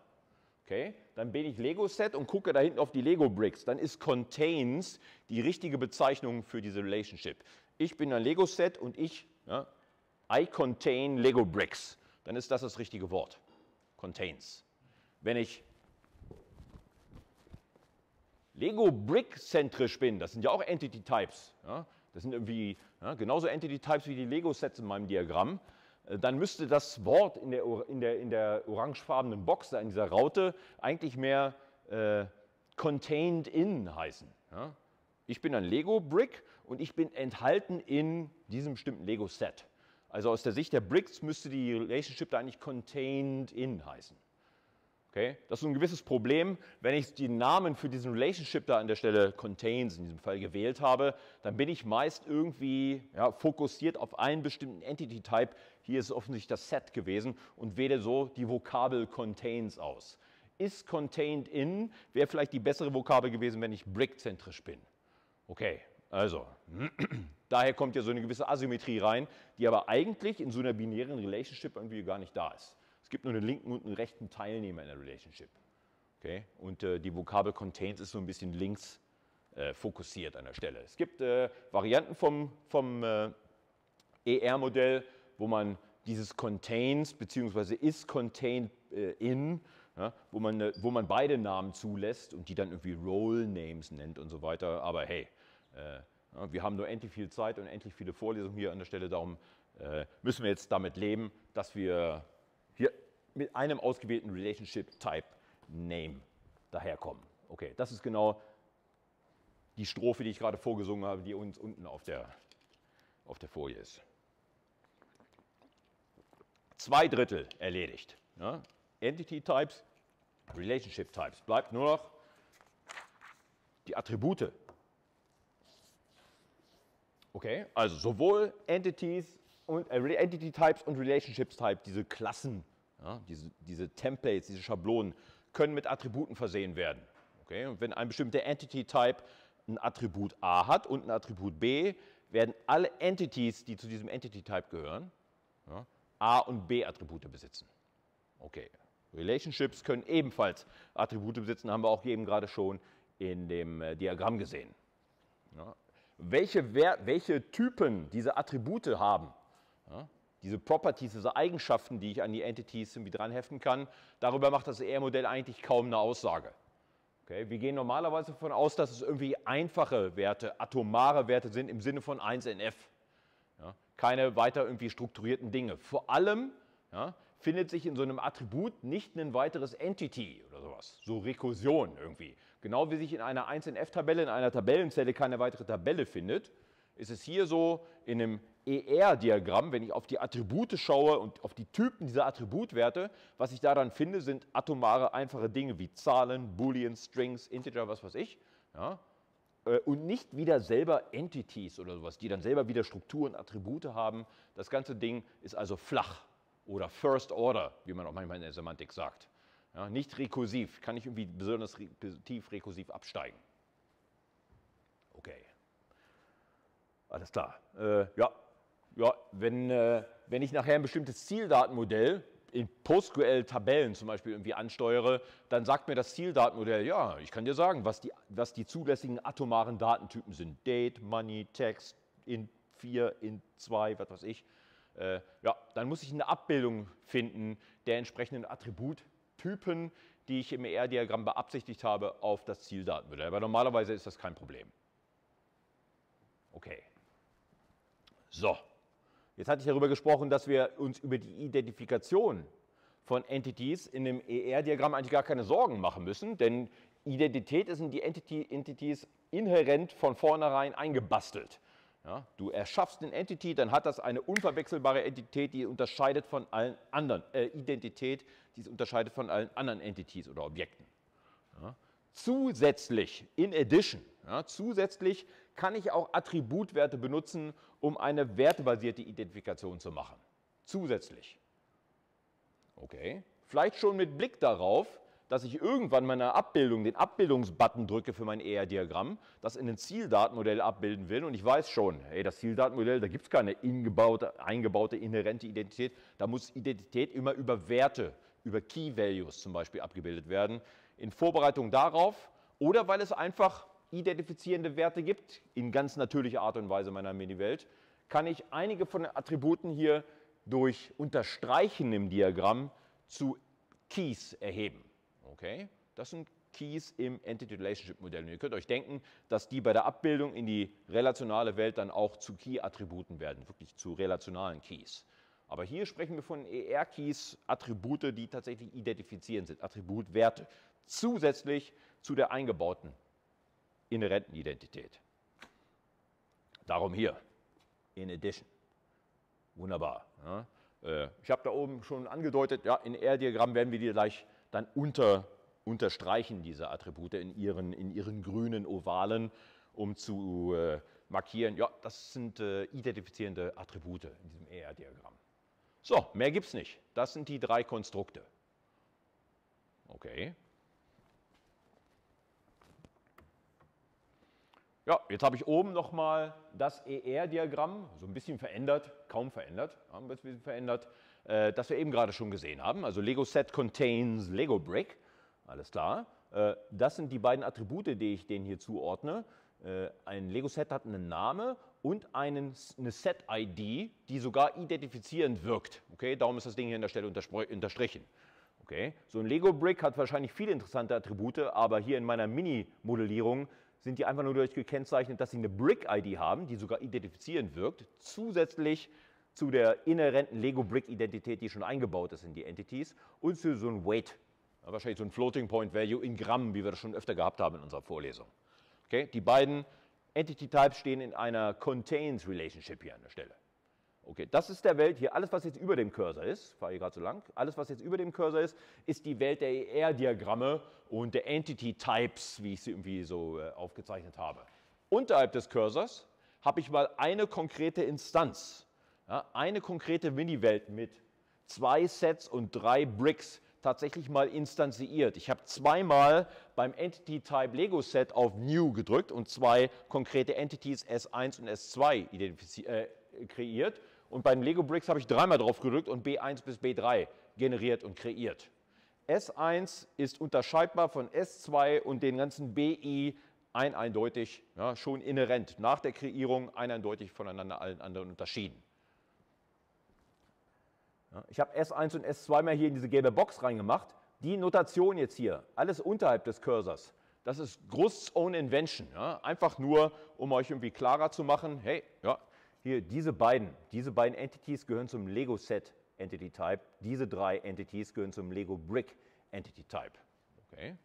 [SPEAKER 1] Okay? Dann bin ich Lego-Set und gucke da hinten auf die Lego-Bricks. Dann ist Contains die richtige Bezeichnung für diese Relationship. Ich bin ein Lego-Set und ich, ja, I contain Lego-Bricks. Dann ist das das richtige Wort. Contains. Wenn ich Lego Brick zentrisch bin, das sind ja auch Entity Types, ja, das sind irgendwie ja, genauso Entity Types wie die Lego-Sets in meinem Diagramm, äh, dann müsste das Wort in der, in der, in der orangefarbenen Box, da in dieser Raute, eigentlich mehr äh, contained in heißen. Ja? Ich bin ein Lego-Brick und ich bin enthalten in diesem bestimmten Lego-Set. Also aus der Sicht der Bricks müsste die Relationship da eigentlich contained in heißen. Okay? Das ist ein gewisses Problem. Wenn ich den Namen für diesen Relationship da an der Stelle contains in diesem Fall gewählt habe, dann bin ich meist irgendwie ja, fokussiert auf einen bestimmten Entity Type. Hier ist offensichtlich das Set gewesen und wähle so die Vokabel contains aus. Is contained in wäre vielleicht die bessere Vokabel gewesen, wenn ich brickzentrisch bin. Okay, also, daher kommt ja so eine gewisse Asymmetrie rein, die aber eigentlich in so einer binären Relationship irgendwie gar nicht da ist. Es gibt nur einen linken und einen rechten Teilnehmer in der Relationship. Okay? Und äh, die Vokabel contains ist so ein bisschen links äh, fokussiert an der Stelle. Es gibt äh, Varianten vom, vom äh, ER-Modell, wo man dieses contains bzw. is contained äh, in, ja, wo, man, äh, wo man beide Namen zulässt und die dann irgendwie Role Names nennt und so weiter. Aber hey, ja, wir haben nur endlich viel Zeit und endlich viele Vorlesungen hier an der Stelle, darum müssen wir jetzt damit leben, dass wir hier mit einem ausgewählten Relationship Type Name daherkommen. Okay, das ist genau die Strophe, die ich gerade vorgesungen habe, die uns unten auf der, auf der Folie ist. Zwei Drittel erledigt. Ja? Entity Types, Relationship Types. Bleibt nur noch die Attribute. Okay, also sowohl Entities und äh, Entity Types und Relationships Type, diese Klassen, ja, diese, diese Templates, diese Schablonen, können mit Attributen versehen werden. Okay? Und wenn ein bestimmter Entity Type ein Attribut A hat und ein Attribut B, werden alle Entities, die zu diesem Entity Type gehören, ja, A und B Attribute besitzen. Okay. Relationships können ebenfalls Attribute besitzen, haben wir auch eben gerade schon in dem äh, Diagramm gesehen. Ja. Welche, welche Typen diese Attribute haben, ja, diese Properties, diese Eigenschaften, die ich an die Entities irgendwie dranheften kann, darüber macht das ER-Modell eigentlich kaum eine Aussage. Okay, wir gehen normalerweise davon aus, dass es irgendwie einfache Werte, atomare Werte sind im Sinne von 1NF. Ja, keine weiter irgendwie strukturierten Dinge. Vor allem ja, findet sich in so einem Attribut nicht ein weiteres Entity oder sowas, so Rekursion irgendwie. Genau wie sich in einer 1NF-Tabelle, in einer Tabellenzelle keine weitere Tabelle findet, ist es hier so in einem ER-Diagramm, wenn ich auf die Attribute schaue und auf die Typen dieser Attributwerte, was ich daran finde, sind atomare, einfache Dinge wie Zahlen, Boolean, Strings, Integer, was weiß ich. Ja? Äh, und nicht wieder selber Entities oder sowas, die dann selber wieder Strukturen, Attribute haben. Das ganze Ding ist also flach oder First Order, wie man auch manchmal in der Semantik sagt. Ja, nicht rekursiv, kann ich irgendwie besonders tief rekursiv absteigen. Okay. Alles klar. Äh, ja, ja, wenn, äh, wenn ich nachher ein bestimmtes Zieldatenmodell in PostgreSQL-Tabellen zum Beispiel irgendwie ansteuere, dann sagt mir das Zieldatenmodell, ja, ich kann dir sagen, was die, was die zulässigen atomaren Datentypen sind. Date, Money, Text, in 4, in 2, was weiß ich. Äh, ja, dann muss ich eine Abbildung finden der entsprechenden Attributtypen, die ich im ER-Diagramm beabsichtigt habe, auf das Zieldatenmodell. Aber normalerweise ist das kein Problem. Okay. So. Jetzt hatte ich darüber gesprochen, dass wir uns über die Identifikation von Entities in dem ER-Diagramm eigentlich gar keine Sorgen machen müssen, denn Identität ist in die Entity, Entities inhärent von vornherein eingebastelt. Ja, du erschaffst eine Entity, dann hat das eine unverwechselbare Entität, die unterscheidet von allen anderen, äh, Identität, die es unterscheidet von allen anderen Entities oder Objekten. Ja. Zusätzlich, in addition, ja, zusätzlich kann ich auch Attributwerte benutzen, um eine wertebasierte Identifikation zu machen. Zusätzlich. Okay. Vielleicht schon mit Blick darauf, dass ich irgendwann meiner Abbildung den Abbildungsbutton drücke für mein ER-Diagramm, das in ein Zieldatenmodell abbilden will und ich weiß schon, hey, das Zieldatenmodell, da gibt es keine eingebaute, eingebaute inhärente Identität, da muss Identität immer über Werte, über Key Values zum Beispiel abgebildet werden. In Vorbereitung darauf oder weil es einfach identifizierende Werte gibt, in ganz natürlicher Art und Weise meiner Mini-Welt, kann ich einige von den Attributen hier durch Unterstreichen im Diagramm zu Keys erheben. Okay? Das sind Keys im Entity Relationship Modell. Ihr könnt euch denken, dass die bei der Abbildung in die relationale Welt dann auch zu Key-Attributen werden, wirklich zu relationalen Keys. Aber hier sprechen wir von ER-Keys, Attribute, die tatsächlich identifizierend sind, Attributwerte, zusätzlich zu der eingebauten inhärenten Identität. Darum hier, in addition. Wunderbar. Ja. Äh, ich habe da oben schon angedeutet, ja, in R-Diagramm werden wir die gleich dann unter, unterstreichen, diese Attribute in ihren, in ihren grünen Ovalen, um zu äh, markieren, ja, das sind äh, identifizierende Attribute in diesem ER-Diagramm. So, mehr gibt es nicht. Das sind die drei Konstrukte. Okay. Ja, jetzt habe ich oben nochmal das ER-Diagramm, so ein bisschen verändert, kaum verändert, ein bisschen verändert, äh, das wir eben gerade schon gesehen haben. Also Lego Set contains Lego Brick, alles klar. Äh, das sind die beiden Attribute, die ich denen hier zuordne. Äh, ein Lego-Set hat einen Namen und einen, eine Set-ID, die sogar identifizierend wirkt. Okay, darum ist das Ding hier an der Stelle unterstrichen. Okay, so ein Lego-Brick hat wahrscheinlich viele interessante Attribute, aber hier in meiner Mini-Modellierung sind die einfach nur durch gekennzeichnet, dass sie eine Brick-ID haben, die sogar identifizierend wirkt, zusätzlich zu der inhärenten Lego-Brick-Identität, die schon eingebaut ist in die Entities und zu so einem Weight, wahrscheinlich so ein Floating Point Value in Gramm, wie wir das schon öfter gehabt haben in unserer Vorlesung. Okay? Die beiden Entity Types stehen in einer Contains Relationship hier an der Stelle. Okay, das ist der Welt hier, alles was jetzt über dem Cursor ist, fahre ich gerade so lang, alles was jetzt über dem Cursor ist, ist die Welt der ER-Diagramme und der Entity Types, wie ich sie irgendwie so äh, aufgezeichnet habe. Unterhalb des Cursors habe ich mal eine konkrete Instanz, ja, eine konkrete Mini-Welt mit zwei Sets und drei Bricks, tatsächlich mal instanziert. Ich habe zweimal beim Entity Type Lego Set auf New gedrückt und zwei konkrete Entities S1 und S2 äh, kreiert. Und beim Lego Bricks habe ich dreimal drauf gedrückt und B1 bis B3 generiert und kreiert. S1 ist unterscheidbar von S2 und den ganzen BI ein eindeutig, ja, schon inhärent, nach der Kreierung ein eindeutig voneinander allen anderen unterschieden. Ich habe S1 und S2 mal hier in diese gelbe Box reingemacht. Die Notation jetzt hier, alles unterhalb des Cursors, das ist Grusts Own Invention. Ja? Einfach nur, um euch irgendwie klarer zu machen, hey, ja, hier diese beiden, diese beiden Entities gehören zum Lego Set Entity Type. Diese drei Entities gehören zum Lego Brick Entity Type. Okay,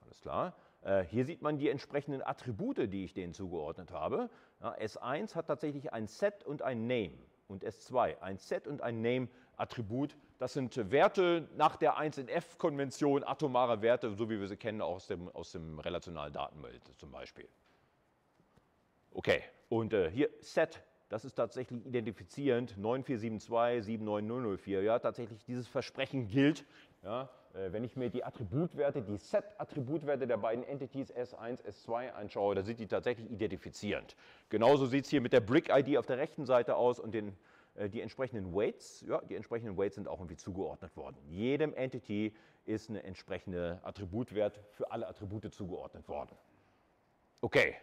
[SPEAKER 1] alles klar. Äh, hier sieht man die entsprechenden Attribute, die ich denen zugeordnet habe. Ja, S1 hat tatsächlich ein Set und ein Name und S2 ein Set und ein Name Attribut. Das sind Werte nach der 1NF-Konvention, atomare Werte, so wie wir sie kennen aus dem, aus dem relationalen Datenbild zum Beispiel. Okay, und äh, hier Set, das ist tatsächlich identifizierend, 9472 79004. Ja, tatsächlich dieses Versprechen gilt. Ja, äh, wenn ich mir die Attributwerte, die Set-Attributwerte der beiden Entities S1, S2 anschaue, da sind die tatsächlich identifizierend. Genauso sieht es hier mit der Brick-ID auf der rechten Seite aus und den äh, die entsprechenden Weights, ja, die entsprechenden Weights sind auch irgendwie zugeordnet worden. Jedem Entity ist eine entsprechende Attributwert für alle Attribute zugeordnet worden. Okay.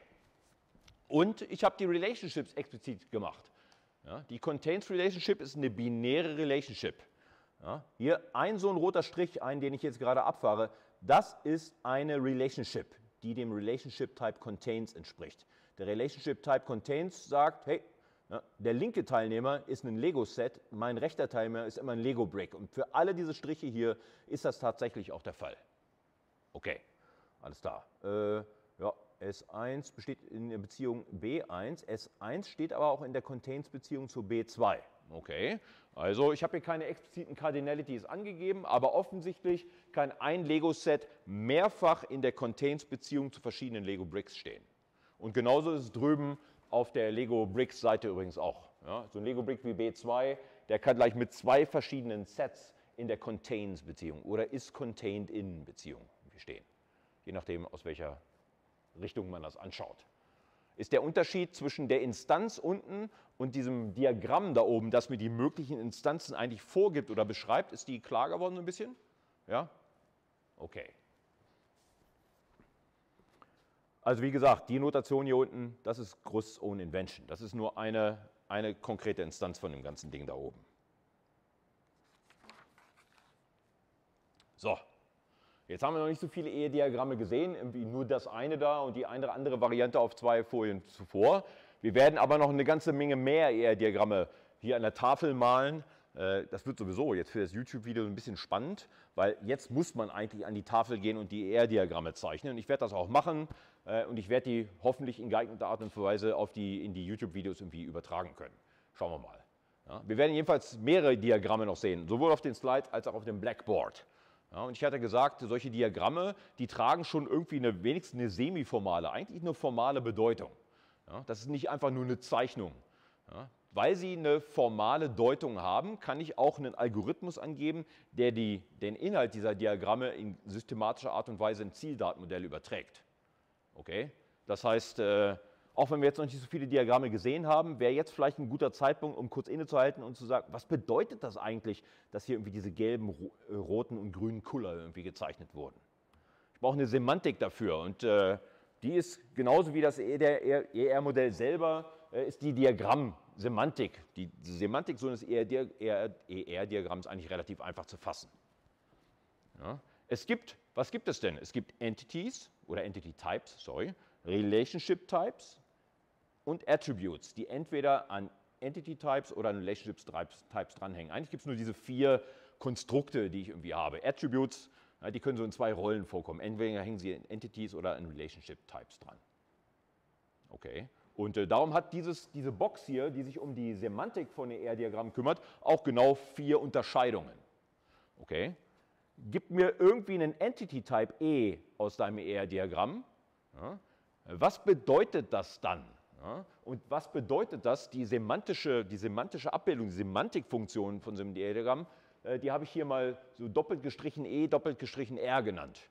[SPEAKER 1] Und ich habe die Relationships explizit gemacht. Ja, die Contains Relationship ist eine binäre Relationship. Ja, hier ein so ein roter Strich, einen, den ich jetzt gerade abfahre, das ist eine Relationship, die dem Relationship Type Contains entspricht. Der Relationship Type Contains sagt, hey, ja, der linke Teilnehmer ist ein Lego-Set, mein rechter Teilnehmer ist immer ein Lego-Brick. Und für alle diese Striche hier ist das tatsächlich auch der Fall. Okay, alles klar. Äh, S1 besteht in der Beziehung B1, S1 steht aber auch in der Contains-Beziehung zu B2. Okay, also ich habe hier keine expliziten Cardinalities angegeben, aber offensichtlich kann ein Lego-Set mehrfach in der Contains-Beziehung zu verschiedenen Lego-Bricks stehen. Und genauso ist es drüben auf der Lego Bricks Seite übrigens auch. Ja, so ein Lego Brick wie B2, der kann gleich mit zwei verschiedenen Sets in der Contains Beziehung oder ist contained in Beziehung stehen. Je nachdem, aus welcher Richtung man das anschaut. Ist der Unterschied zwischen der Instanz unten und diesem Diagramm da oben, das mir die möglichen Instanzen eigentlich vorgibt oder beschreibt, ist die klar geworden ein bisschen? Ja? Okay. Also wie gesagt, die Notation hier unten, das ist Gruss Own Invention. Das ist nur eine, eine konkrete Instanz von dem ganzen Ding da oben. So, Jetzt haben wir noch nicht so viele Ehe-Diagramme gesehen, irgendwie nur das eine da und die eine andere Variante auf zwei Folien zuvor. Wir werden aber noch eine ganze Menge mehr Ehe-Diagramme hier an der Tafel malen. Äh, das wird sowieso jetzt für das YouTube-Video ein bisschen spannend, weil jetzt muss man eigentlich an die Tafel gehen und die ER-Diagramme zeichnen. Ich werde das auch machen äh, und ich werde die hoffentlich in geeigneter Art und Weise auf die, in die YouTube-Videos irgendwie übertragen können. Schauen wir mal. Ja, wir werden jedenfalls mehrere Diagramme noch sehen, sowohl auf den Slides als auch auf dem Blackboard. Ja, und ich hatte gesagt, solche Diagramme, die tragen schon irgendwie eine, wenigstens eine semiformale, eigentlich eine formale Bedeutung. Ja, das ist nicht einfach nur eine Zeichnung. Ja, weil sie eine formale Deutung haben, kann ich auch einen Algorithmus angeben, der die, den Inhalt dieser Diagramme in systematischer Art und Weise in Zieldatenmodelle überträgt. Okay? Das heißt, äh, auch wenn wir jetzt noch nicht so viele Diagramme gesehen haben, wäre jetzt vielleicht ein guter Zeitpunkt, um kurz innezuhalten und zu sagen, was bedeutet das eigentlich, dass hier irgendwie diese gelben, äh, roten und grünen Kuller irgendwie gezeichnet wurden? Ich brauche eine Semantik dafür und äh, die ist genauso wie das ER-Modell selber, äh, ist die Diagrammsemantik. Die Semantik so eines ER-Diagramms eigentlich relativ einfach zu fassen. Ja. Es gibt, was gibt es denn? Es gibt Entities oder Entity Types, sorry, Relationship Types, und Attributes, die entweder an Entity Types oder an Relationship Types dranhängen. Eigentlich gibt es nur diese vier Konstrukte, die ich irgendwie habe. Attributes, die können so in zwei Rollen vorkommen. Entweder hängen sie in Entities oder in Relationship Types dran. Okay. Und äh, darum hat dieses, diese Box hier, die sich um die Semantik von ER-Diagrammen kümmert, auch genau vier Unterscheidungen. Okay. Gib mir irgendwie einen Entity-Type E aus deinem ER-Diagramm. Ja. Was bedeutet das dann? Ja, und was bedeutet das? Die semantische, die semantische Abbildung, die Semantikfunktion von so einem Diagramm, äh, die habe ich hier mal so doppelt gestrichen E, doppelt gestrichen R genannt.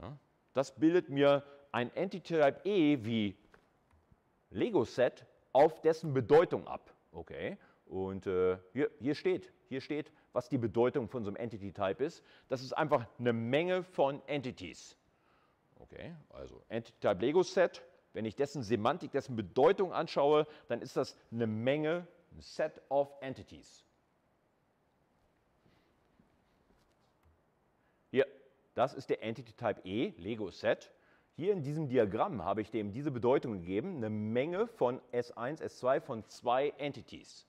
[SPEAKER 1] Ja, das bildet mir ein Entity-Type E wie Lego-Set auf dessen Bedeutung ab. Okay? Und äh, hier, hier, steht, hier steht, was die Bedeutung von so einem Entity-Type ist. Das ist einfach eine Menge von Entities. Okay, also Entity-Type Lego-Set wenn ich dessen Semantik, dessen Bedeutung anschaue, dann ist das eine Menge, ein Set of Entities. Hier, das ist der Entity Type E, Lego Set. Hier in diesem Diagramm habe ich dem diese Bedeutung gegeben, eine Menge von S1, S2 von zwei Entities.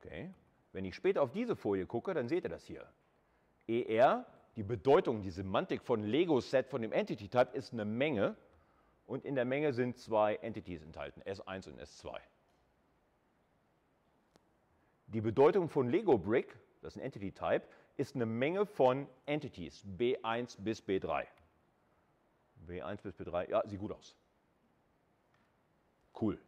[SPEAKER 1] Okay. Wenn ich später auf diese Folie gucke, dann seht ihr das hier. ER, die Bedeutung, die Semantik von Lego Set von dem Entity Type ist eine Menge und in der Menge sind zwei Entities enthalten, S1 und S2. Die Bedeutung von Lego Brick, das ist ein Entity Type, ist eine Menge von Entities, B1 bis B3. B1 bis B3, ja, sieht gut aus. Cool.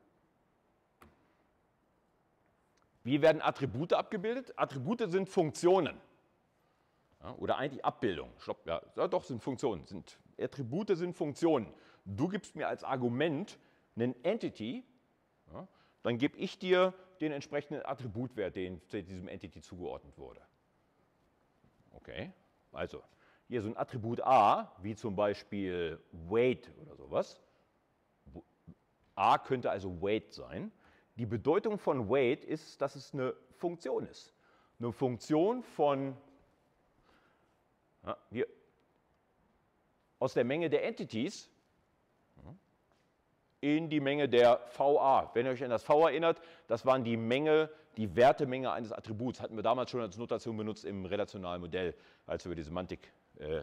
[SPEAKER 1] Wie werden Attribute abgebildet? Attribute sind Funktionen. Ja, oder eigentlich Abbildungen. Stopp, ja, doch, sind Funktionen. Sind, Attribute sind Funktionen du gibst mir als Argument einen Entity, ja, dann gebe ich dir den entsprechenden Attributwert, den diesem Entity zugeordnet wurde. Okay, also hier so ein Attribut A, wie zum Beispiel Weight oder sowas. A könnte also Weight sein. Die Bedeutung von Weight ist, dass es eine Funktion ist. Eine Funktion von, ja, hier, aus der Menge der Entities in die Menge der VA. Wenn ihr euch an das V erinnert, das waren die Menge, die Wertemenge eines Attributs. Hatten wir damals schon als Notation benutzt im relationalen Modell, als wir über die Semantik äh,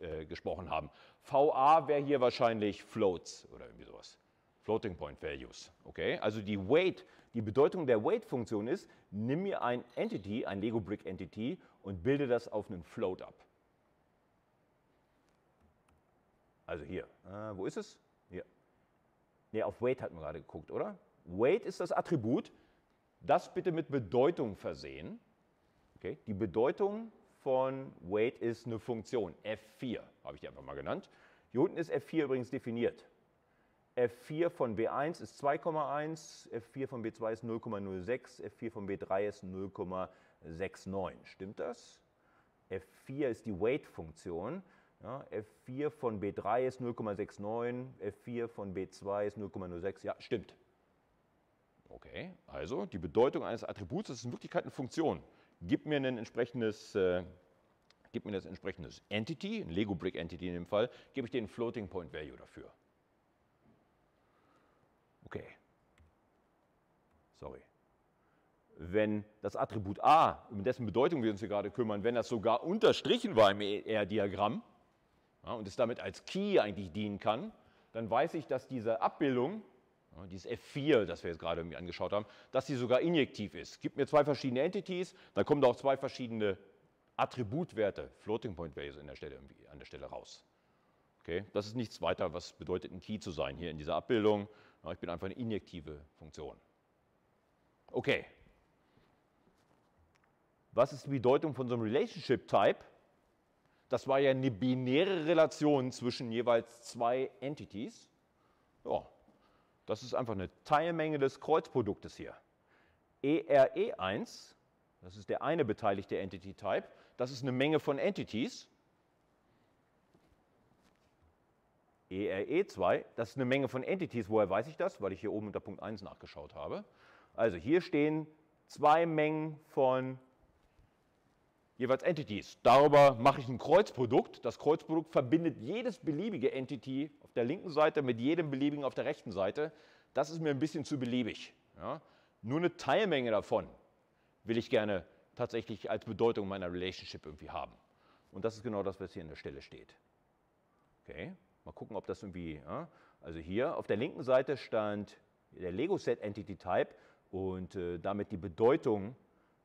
[SPEAKER 1] äh, gesprochen haben. VA wäre hier wahrscheinlich Floats oder irgendwie sowas. Floating Point Values. Okay? Also die Weight, die Bedeutung der Weight-Funktion ist, nimm mir ein Entity, ein Lego Brick Entity und bilde das auf einen Float ab. Also hier, äh, wo ist es? Ne, auf Weight hatten wir gerade geguckt, oder? Weight ist das Attribut. Das bitte mit Bedeutung versehen. Okay? Die Bedeutung von Weight ist eine Funktion. F4 habe ich die einfach mal genannt. Hier unten ist F4 übrigens definiert. F4 von B1 ist 2,1, F4 von B2 ist 0,06, F4 von B3 ist 0,69. Stimmt das? F4 ist die Weight-Funktion. Ja, F4 von B3 ist 0,69, F4 von B2 ist 0,06. Ja, stimmt. Okay, also die Bedeutung eines Attributs ist in Wirklichkeit eine Funktion. Gib mir ein entsprechendes äh, gibt mir das entsprechende Entity, ein Lego Brick Entity in dem Fall, gebe ich den Floating Point Value dafür. Okay. Sorry. Wenn das Attribut a, um dessen Bedeutung wir uns hier gerade kümmern, wenn das sogar unterstrichen war im ER-Diagramm ja, und es damit als Key eigentlich dienen kann, dann weiß ich, dass diese Abbildung, ja, dieses F4, das wir jetzt gerade irgendwie angeschaut haben, dass sie sogar injektiv ist. Gibt mir zwei verschiedene Entities, dann kommen da auch zwei verschiedene Attributwerte, Floating Point Values an der Stelle, an der Stelle raus. Okay? Das ist nichts weiter, was bedeutet, ein Key zu sein hier in dieser Abbildung. Ja, ich bin einfach eine injektive Funktion. Okay. Was ist die Bedeutung von so einem Relationship Type? Das war ja eine binäre Relation zwischen jeweils zwei Entities. Ja, das ist einfach eine Teilmenge des Kreuzproduktes hier. ERE1, das ist der eine beteiligte Entity Type, das ist eine Menge von Entities. ERE2, das ist eine Menge von Entities. Woher weiß ich das? Weil ich hier oben unter Punkt 1 nachgeschaut habe. Also hier stehen zwei Mengen von jeweils Entities. Darüber mache ich ein Kreuzprodukt. Das Kreuzprodukt verbindet jedes beliebige Entity auf der linken Seite mit jedem beliebigen auf der rechten Seite. Das ist mir ein bisschen zu beliebig. Ja? Nur eine Teilmenge davon will ich gerne tatsächlich als Bedeutung meiner Relationship irgendwie haben. Und das ist genau das, was hier an der Stelle steht. Okay, mal gucken, ob das irgendwie, ja? also hier auf der linken Seite stand der Lego Set Entity Type und äh, damit die Bedeutung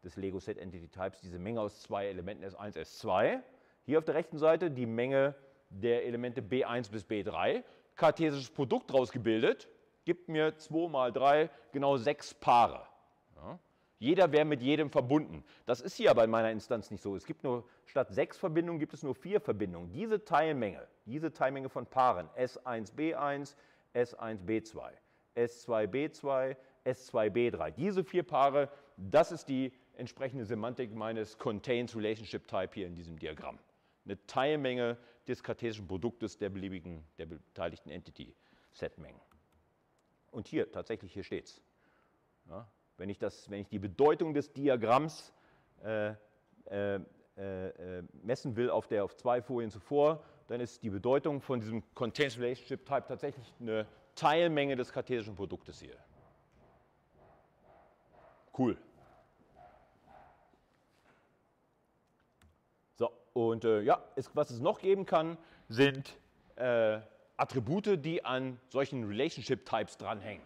[SPEAKER 1] des Lego Set Entity Types, diese Menge aus zwei Elementen S1, S2. Hier auf der rechten Seite die Menge der Elemente B1 bis B3. Kartesisches Produkt daraus gebildet, gibt mir 2 mal 3 genau sechs Paare. Ja. Jeder wäre mit jedem verbunden. Das ist hier aber in meiner Instanz nicht so. Es gibt nur, statt sechs Verbindungen gibt es nur vier Verbindungen. Diese Teilmenge, diese Teilmenge von Paaren, S1B1, S1B2, S2B2, S2B3, diese vier Paare, das ist die entsprechende Semantik meines Contains Relationship Type hier in diesem Diagramm. Eine Teilmenge des kartesischen Produktes der beliebigen, der beteiligten Entity-Set-Mengen. Und hier, tatsächlich, hier steht es. Ja, wenn, ich wenn ich die Bedeutung des Diagramms äh, äh, äh, messen will auf, der, auf zwei Folien zuvor, dann ist die Bedeutung von diesem Contains Relationship Type tatsächlich eine Teilmenge des kartesischen Produktes hier. Cool. Und äh, ja, es, was es noch geben kann, sind äh, Attribute, die an solchen Relationship-Types dranhängen.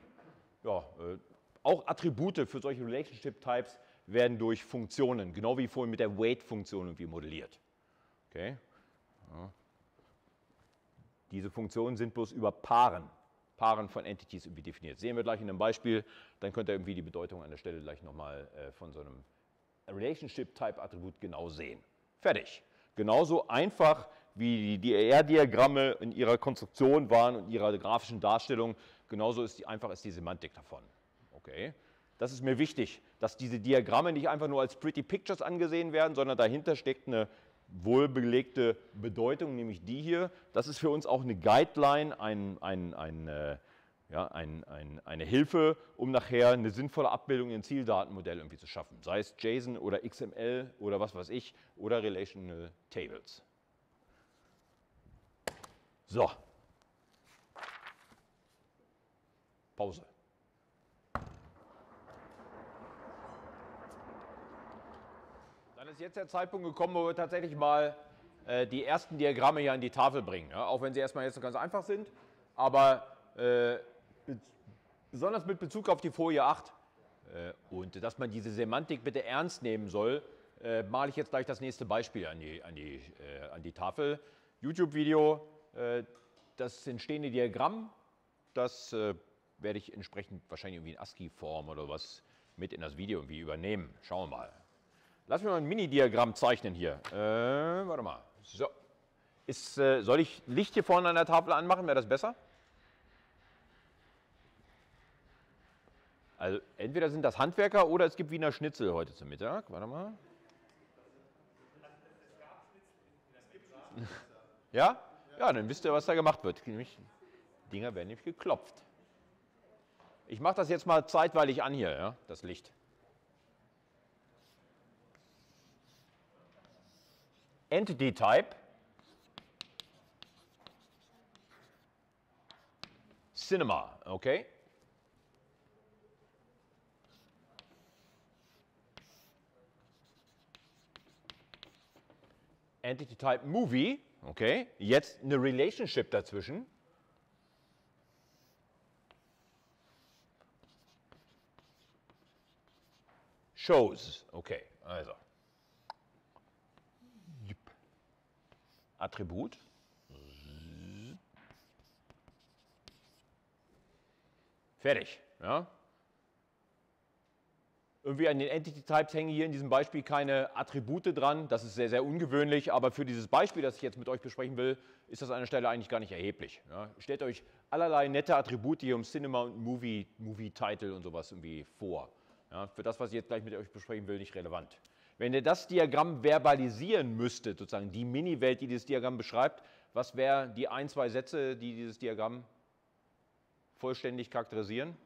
[SPEAKER 1] Ja, äh, auch Attribute für solche Relationship-Types werden durch Funktionen, genau wie vorhin mit der Weight-Funktion irgendwie modelliert. Okay? Ja. Diese Funktionen sind bloß über Paaren, Paaren von Entities irgendwie definiert. Sehen wir gleich in einem Beispiel, dann könnt ihr irgendwie die Bedeutung an der Stelle gleich nochmal äh, von so einem Relationship-Type-Attribut genau sehen. Fertig. Genauso einfach wie die DER-Diagramme in ihrer Konstruktion waren und ihrer grafischen Darstellung, genauso ist die, einfach ist die Semantik davon. Okay? Das ist mir wichtig, dass diese Diagramme nicht einfach nur als Pretty Pictures angesehen werden, sondern dahinter steckt eine wohlbelegte Bedeutung, nämlich die hier. Das ist für uns auch eine Guideline, ein, ein, ein, äh, ja, ein, ein, eine Hilfe, um nachher eine sinnvolle Abbildung in Zieldatenmodell irgendwie zu schaffen. Sei es JSON oder XML oder was weiß ich oder Relational Tables. So. Pause. Dann ist jetzt der Zeitpunkt gekommen, wo wir tatsächlich mal äh, die ersten Diagramme hier an die Tafel bringen. Ja? Auch wenn sie erstmal jetzt ganz einfach sind. Aber äh, besonders mit Bezug auf die Folie 8 äh, und dass man diese Semantik bitte ernst nehmen soll, äh, male ich jetzt gleich das nächste Beispiel an die, an die, äh, an die Tafel. YouTube-Video, das entstehende Diagramm, das werde ich entsprechend wahrscheinlich irgendwie in ASCII-Form oder was mit in das Video irgendwie übernehmen. Schauen wir mal. Lass mich mal ein Mini-Diagramm zeichnen hier. Warte mal. So. Ist, soll ich Licht hier vorne an der Tafel anmachen? Wäre das besser? Also entweder sind das Handwerker oder es gibt Wiener Schnitzel heute zum Mittag. Warte mal. Ja? Ja, dann wisst ihr, was da gemacht wird. Die Dinger werden nämlich geklopft. Ich mache das jetzt mal zeitweilig an hier, ja, das Licht. Entity Type Cinema, okay? Entity Type Movie, okay? Jetzt eine Relationship dazwischen. Shows, okay, also. Attribut. Fertig. Ja? Irgendwie an den Entity Types hängen hier in diesem Beispiel keine Attribute dran. Das ist sehr, sehr ungewöhnlich, aber für dieses Beispiel, das ich jetzt mit euch besprechen will, ist das an der Stelle eigentlich gar nicht erheblich. Ja? Stellt euch allerlei nette Attribute hier um Cinema und Movie, Movie Title und sowas irgendwie vor. Ja? Für das, was ich jetzt gleich mit euch besprechen will, nicht relevant. Wenn ihr das Diagramm verbalisieren müsstet, sozusagen die Mini-Welt, die dieses Diagramm beschreibt, was wären die ein, zwei Sätze, die dieses Diagramm vollständig charakterisieren?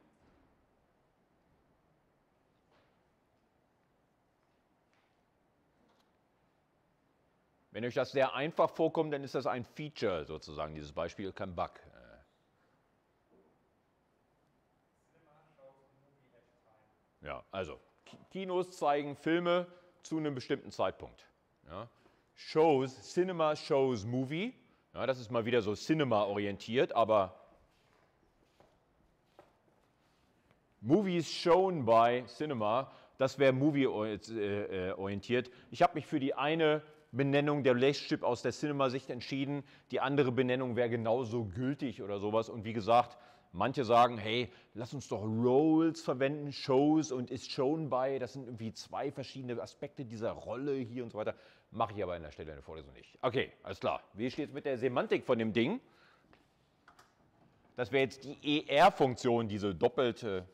[SPEAKER 1] Wenn euch das sehr einfach vorkommt, dann ist das ein Feature sozusagen, dieses Beispiel, kein Bug. Ja, also Kinos zeigen Filme zu einem bestimmten Zeitpunkt. Ja. Shows, Cinema Shows Movie, ja, das ist mal wieder so Cinema-orientiert, aber Movies shown by Cinema, das wäre Movie-orientiert. Ich habe mich für die eine Benennung der Relationship aus der Cinema-Sicht entschieden, die andere Benennung wäre genauso gültig oder sowas. Und wie gesagt, Manche sagen, hey, lass uns doch Roles verwenden, Shows und ist shown by. Das sind irgendwie zwei verschiedene Aspekte dieser Rolle hier und so weiter. Mache ich aber an der Stelle in der Vorlesung nicht. Okay, alles klar. Wie steht es mit der Semantik von dem Ding? Das wäre jetzt die ER-Funktion, diese doppelte,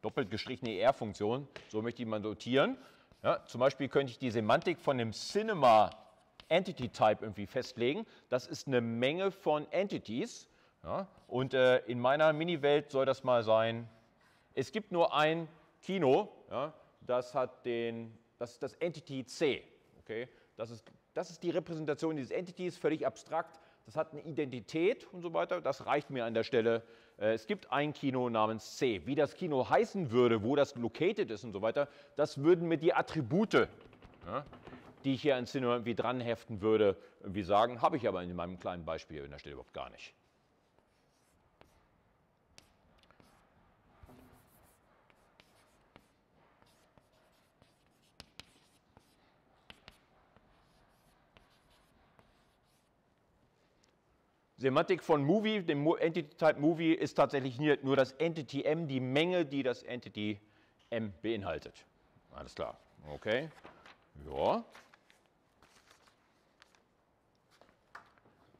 [SPEAKER 1] doppelt gestrichene ER-Funktion. So möchte ich mal notieren. Ja, zum Beispiel könnte ich die Semantik von dem Cinema Entity Type irgendwie festlegen. Das ist eine Menge von Entities. Ja? Und äh, in meiner Mini-Welt soll das mal sein, es gibt nur ein Kino, ja? das hat den, das ist das Entity C. Okay? Das, ist, das ist die Repräsentation dieses Entities, völlig abstrakt. Das hat eine Identität und so weiter. Das reicht mir an der Stelle. Äh, es gibt ein Kino namens C. Wie das Kino heißen würde, wo das located ist und so weiter, das würden mir die Attribute, die ich hier an Cinema irgendwie dranheften würde, irgendwie sagen. Habe ich aber in meinem kleinen Beispiel an der Stelle überhaupt gar nicht. Semantik von Movie, dem Entity-Type Movie, ist tatsächlich nur das Entity M, die Menge, die das Entity M beinhaltet. Alles klar. Okay. Ja.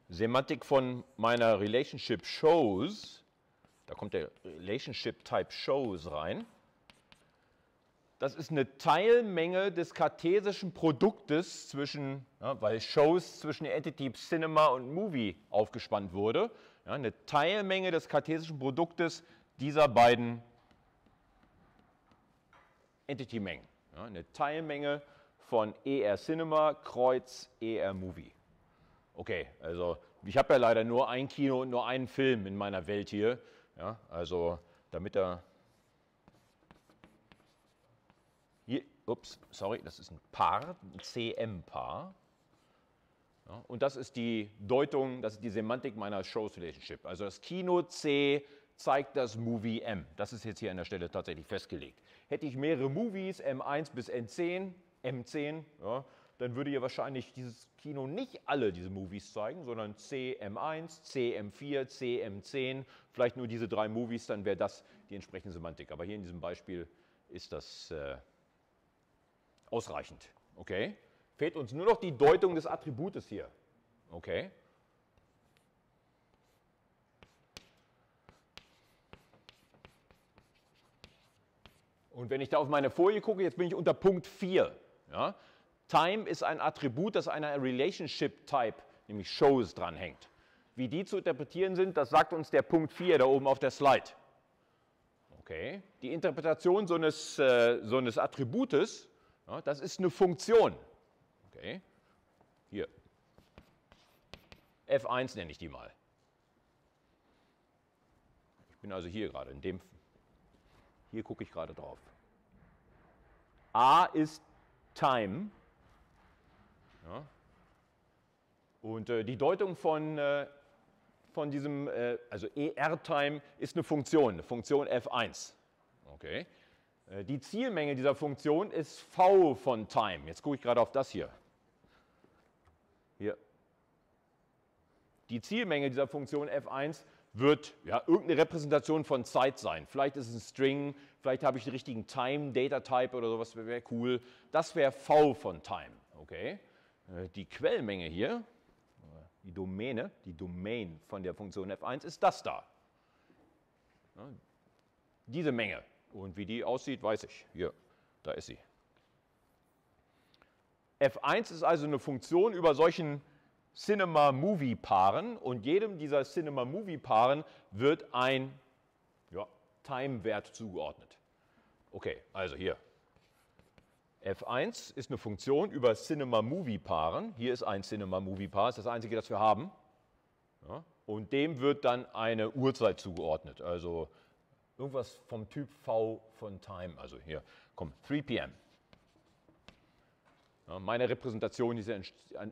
[SPEAKER 1] Semantik von meiner Relationship Shows, da kommt der Relationship Type Shows rein. Das ist eine Teilmenge des kartesischen Produktes zwischen, ja, weil Shows zwischen Entity Cinema und Movie aufgespannt wurde, ja, eine Teilmenge des kartesischen Produktes dieser beiden Entity-Mengen. Ja, eine Teilmenge von ER Cinema Kreuz ER Movie. Okay, also ich habe ja leider nur ein Kino und nur einen Film in meiner Welt hier. Ja, also damit er ups, sorry, das ist ein Paar, ein CM-Paar. Ja, und das ist die Deutung, das ist die Semantik meiner Shows Relationship. Also das Kino C zeigt das Movie M. Das ist jetzt hier an der Stelle tatsächlich festgelegt. Hätte ich mehrere Movies, M1 bis N10, M10, ja, dann würde hier wahrscheinlich dieses Kino nicht alle diese Movies zeigen, sondern CM1, CM4, CM10, vielleicht nur diese drei Movies, dann wäre das die entsprechende Semantik. Aber hier in diesem Beispiel ist das äh, ausreichend. Okay? Fehlt uns nur noch die Deutung des Attributes hier. Okay? Und wenn ich da auf meine Folie gucke, jetzt bin ich unter Punkt 4. Ja? Time ist ein Attribut, das einer Relationship Type, nämlich Shows, dranhängt. Wie die zu interpretieren sind, das sagt uns der Punkt 4 da oben auf der Slide. Okay. Die Interpretation so eines, äh, so eines Attributes ja, das ist eine Funktion. Okay. Hier. F1 nenne ich die mal. Ich bin also hier gerade, in dem, hier gucke ich gerade drauf. A ist Time. Ja. Und äh, die Deutung von, äh, von diesem, äh, also ER-Time ist eine Funktion, eine Funktion F1. Okay. Äh, die Zielmenge dieser Funktion ist v von Time. Jetzt gucke ich gerade auf das hier. Hier. Die Zielmenge dieser Funktion F1 wird ja, irgendeine Repräsentation von Zeit sein. Vielleicht ist es ein String, vielleicht habe ich den richtigen Time, Data Type oder sowas, wäre cool. Das wäre v von Time. Okay? Äh, die Quellmenge hier, die Domäne, die Domain von der Funktion f1 ist das da. Diese Menge. Und wie die aussieht, weiß ich. Hier, da ist sie. f1 ist also eine Funktion über solchen Cinema-Movie-Paaren und jedem dieser Cinema-Movie-Paaren wird ein ja, Time-Wert zugeordnet. Okay, also hier. f1 ist eine Funktion über Cinema-Movie-Paaren. Hier ist ein Cinema-Movie-Paar, ist das einzige, das wir haben. Ja, und dem wird dann eine Uhrzeit zugeordnet, also irgendwas vom Typ V von Time. Also hier, komm, 3 p.m. Ja, meine Repräsentation ist ja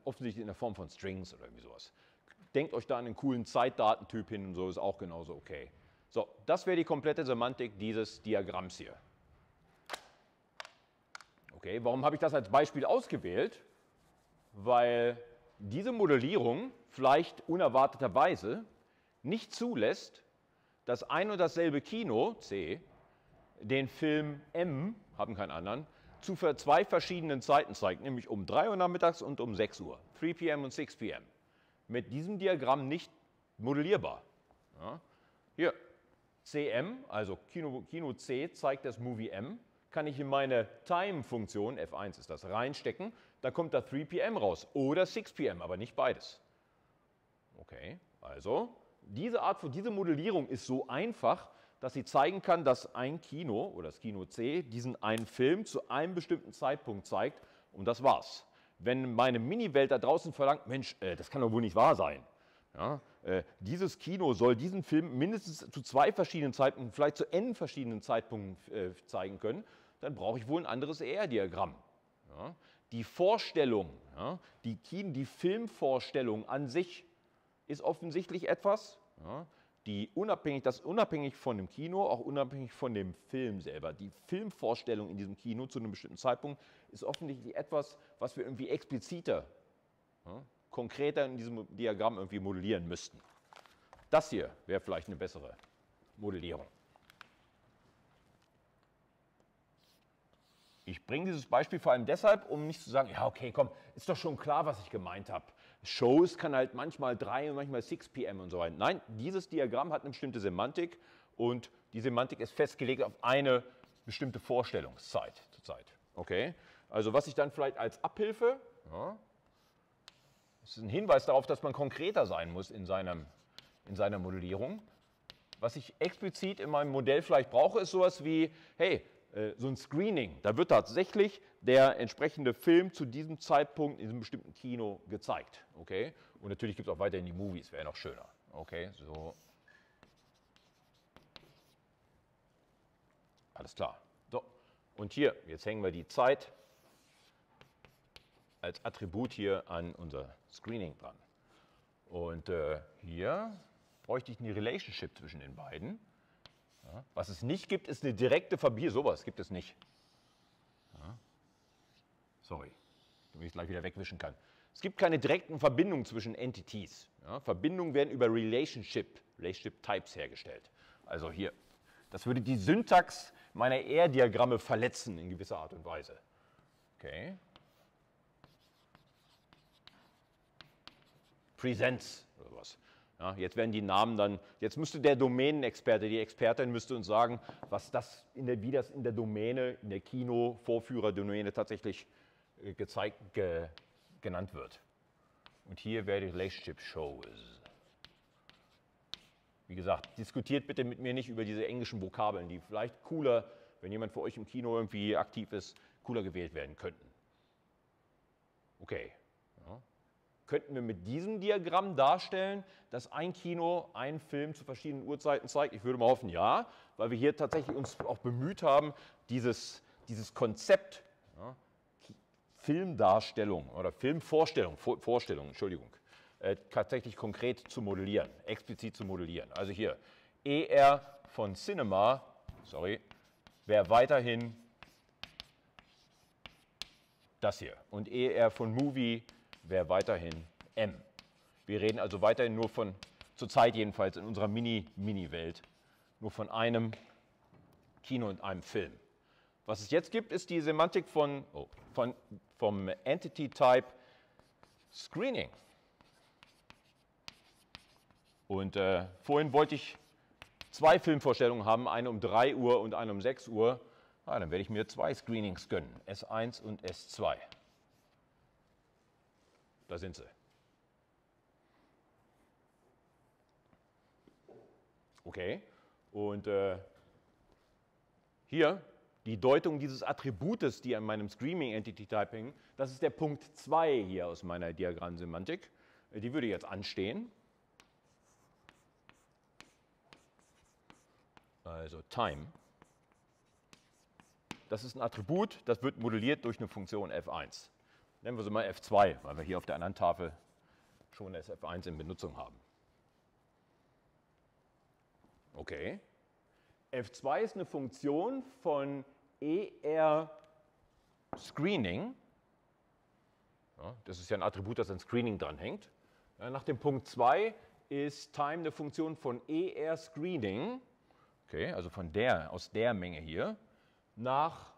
[SPEAKER 1] offensichtlich in der Form von Strings oder irgendwie sowas. Denkt euch da an einen coolen Zeitdatentyp hin und so ist auch genauso okay. So, das wäre die komplette Semantik dieses Diagramms hier. Okay, warum habe ich das als Beispiel ausgewählt? Weil diese Modellierung vielleicht unerwarteterweise nicht zulässt, dass ein und dasselbe Kino, C, den Film M, haben keinen anderen, zu zwei verschiedenen Zeiten zeigt, nämlich um 3 Uhr nachmittags und um 6 Uhr, 3 p.m. und 6 p.m. Mit diesem Diagramm nicht modellierbar. Ja. Hier, CM, also Kino, Kino C zeigt das Movie M, kann ich in meine Time-Funktion, F1 ist das, reinstecken, da kommt da 3 p.m. raus oder 6 p.m., aber nicht beides. Okay, also diese Art von, diese Modellierung ist so einfach, dass sie zeigen kann, dass ein Kino oder das Kino C diesen einen Film zu einem bestimmten Zeitpunkt zeigt und das war's. Wenn meine Mini-Welt da draußen verlangt, Mensch, äh, das kann doch wohl nicht wahr sein. Ja, äh, dieses Kino soll diesen Film mindestens zu zwei verschiedenen Zeitpunkten, vielleicht zu n verschiedenen Zeitpunkten äh, zeigen können, dann brauche ich wohl ein anderes ER-Diagramm. Ja, die Vorstellung, ja, die, Kino, die Filmvorstellung an sich ist offensichtlich etwas, die unabhängig, das unabhängig von dem Kino, auch unabhängig von dem Film selber. Die Filmvorstellung in diesem Kino zu einem bestimmten Zeitpunkt ist offensichtlich etwas, was wir irgendwie expliziter, ja, konkreter in diesem Diagramm irgendwie modellieren müssten. Das hier wäre vielleicht eine bessere Modellierung. Ich bringe dieses Beispiel vor allem deshalb, um nicht zu sagen, ja okay, komm, ist doch schon klar, was ich gemeint habe. Shows kann halt manchmal 3 und manchmal 6 pm und so weiter. Nein, dieses Diagramm hat eine bestimmte Semantik und die Semantik ist festgelegt auf eine bestimmte Vorstellungszeit zurzeit. Okay? Also was ich dann vielleicht als Abhilfe, ja, ist ein Hinweis darauf, dass man konkreter sein muss in, seinem, in seiner Modellierung. Was ich explizit in meinem Modell vielleicht brauche, ist sowas wie, hey, so ein Screening. Da wird tatsächlich der entsprechende Film zu diesem Zeitpunkt in diesem bestimmten Kino gezeigt. Okay? Und natürlich gibt es auch weiterhin die Movies, wäre noch schöner. Okay, so. Alles klar. So, und hier, jetzt hängen wir die Zeit als Attribut hier an unser Screening dran. Und äh, hier bräuchte ich eine Relationship zwischen den beiden. Was es nicht gibt, ist eine direkte Verbindung. Sowas gibt es nicht. Ja. Sorry, damit ich es gleich wieder wegwischen kann. Es gibt keine direkten Verbindungen zwischen Entities. Ja. Verbindungen werden über Relationship, Relationship Types hergestellt. Also hier, das würde die Syntax meiner R-Diagramme verletzen in gewisser Art und Weise. Okay. Presents oder was. Ja, jetzt werden die Namen dann, jetzt müsste der Domänenexperte, die Expertin müsste uns sagen, was das in der, wie das in der Domäne, in der Kino-Vorführer-Domäne tatsächlich äh, gezeigt, ge, genannt wird. Und hier wäre die Relationship Shows. Wie gesagt, diskutiert bitte mit mir nicht über diese englischen Vokabeln, die vielleicht cooler, wenn jemand für euch im Kino irgendwie aktiv ist, cooler gewählt werden könnten. Okay. Könnten wir mit diesem Diagramm darstellen, dass ein Kino einen Film zu verschiedenen Uhrzeiten zeigt? Ich würde mal hoffen, ja, weil wir hier tatsächlich uns auch bemüht haben, dieses, dieses Konzept ja, Filmdarstellung oder Filmvorstellung, Vor Vorstellung, Entschuldigung, äh, tatsächlich konkret zu modellieren, explizit zu modellieren. Also hier, ER von Cinema, sorry, wäre weiterhin das hier. Und ER von Movie wäre weiterhin M. Wir reden also weiterhin nur von, zurzeit jedenfalls in unserer Mini-Mini-Welt, nur von einem Kino und einem Film. Was es jetzt gibt, ist die Semantik von, oh, von, vom Entity Type Screening. Und äh, vorhin wollte ich zwei Filmvorstellungen haben, eine um 3 Uhr und eine um 6 Uhr. Ah, dann werde ich mir zwei Screenings gönnen, S1 und S2. Da sind sie. Okay, und äh, hier die Deutung dieses Attributes, die an meinem Screaming Entity Typing, das ist der Punkt 2 hier aus meiner Diagrammsemantik. Die würde jetzt anstehen. Also Time. Das ist ein Attribut, das wird modelliert durch eine Funktion f1. Nennen wir sie mal f2, weil wir hier auf der anderen Tafel schon das f1 in Benutzung haben. Okay. f2 ist eine Funktion von ER Screening. Ja, das ist ja ein Attribut, das an Screening dranhängt. Nach dem Punkt 2 ist Time eine Funktion von ER Screening, okay, also von der, aus der Menge hier, nach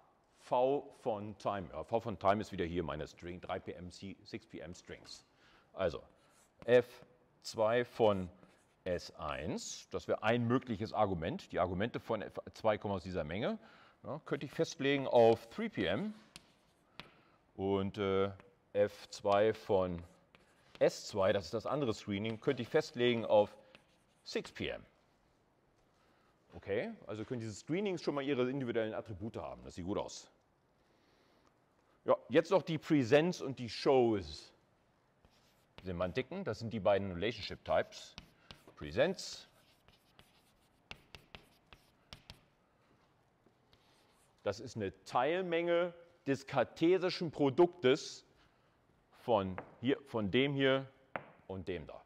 [SPEAKER 1] V von Time. Ja, v von Time ist wieder hier meine String, 3 pm, 6 pm Strings. Also F2 von S1, das wäre ein mögliches Argument. Die Argumente von F2 kommen aus dieser Menge. Ja, könnte ich festlegen auf 3 pm und äh, F2 von S2, das ist das andere Screening, könnte ich festlegen auf 6 pm. Okay, also können diese Screenings schon mal ihre individuellen Attribute haben. Das sieht gut aus. Ja, jetzt noch die Presents und die Shows. Semantiken, das sind die beiden Relationship Types. Presents Das ist eine Teilmenge des kartesischen Produktes von, hier, von dem hier und dem da.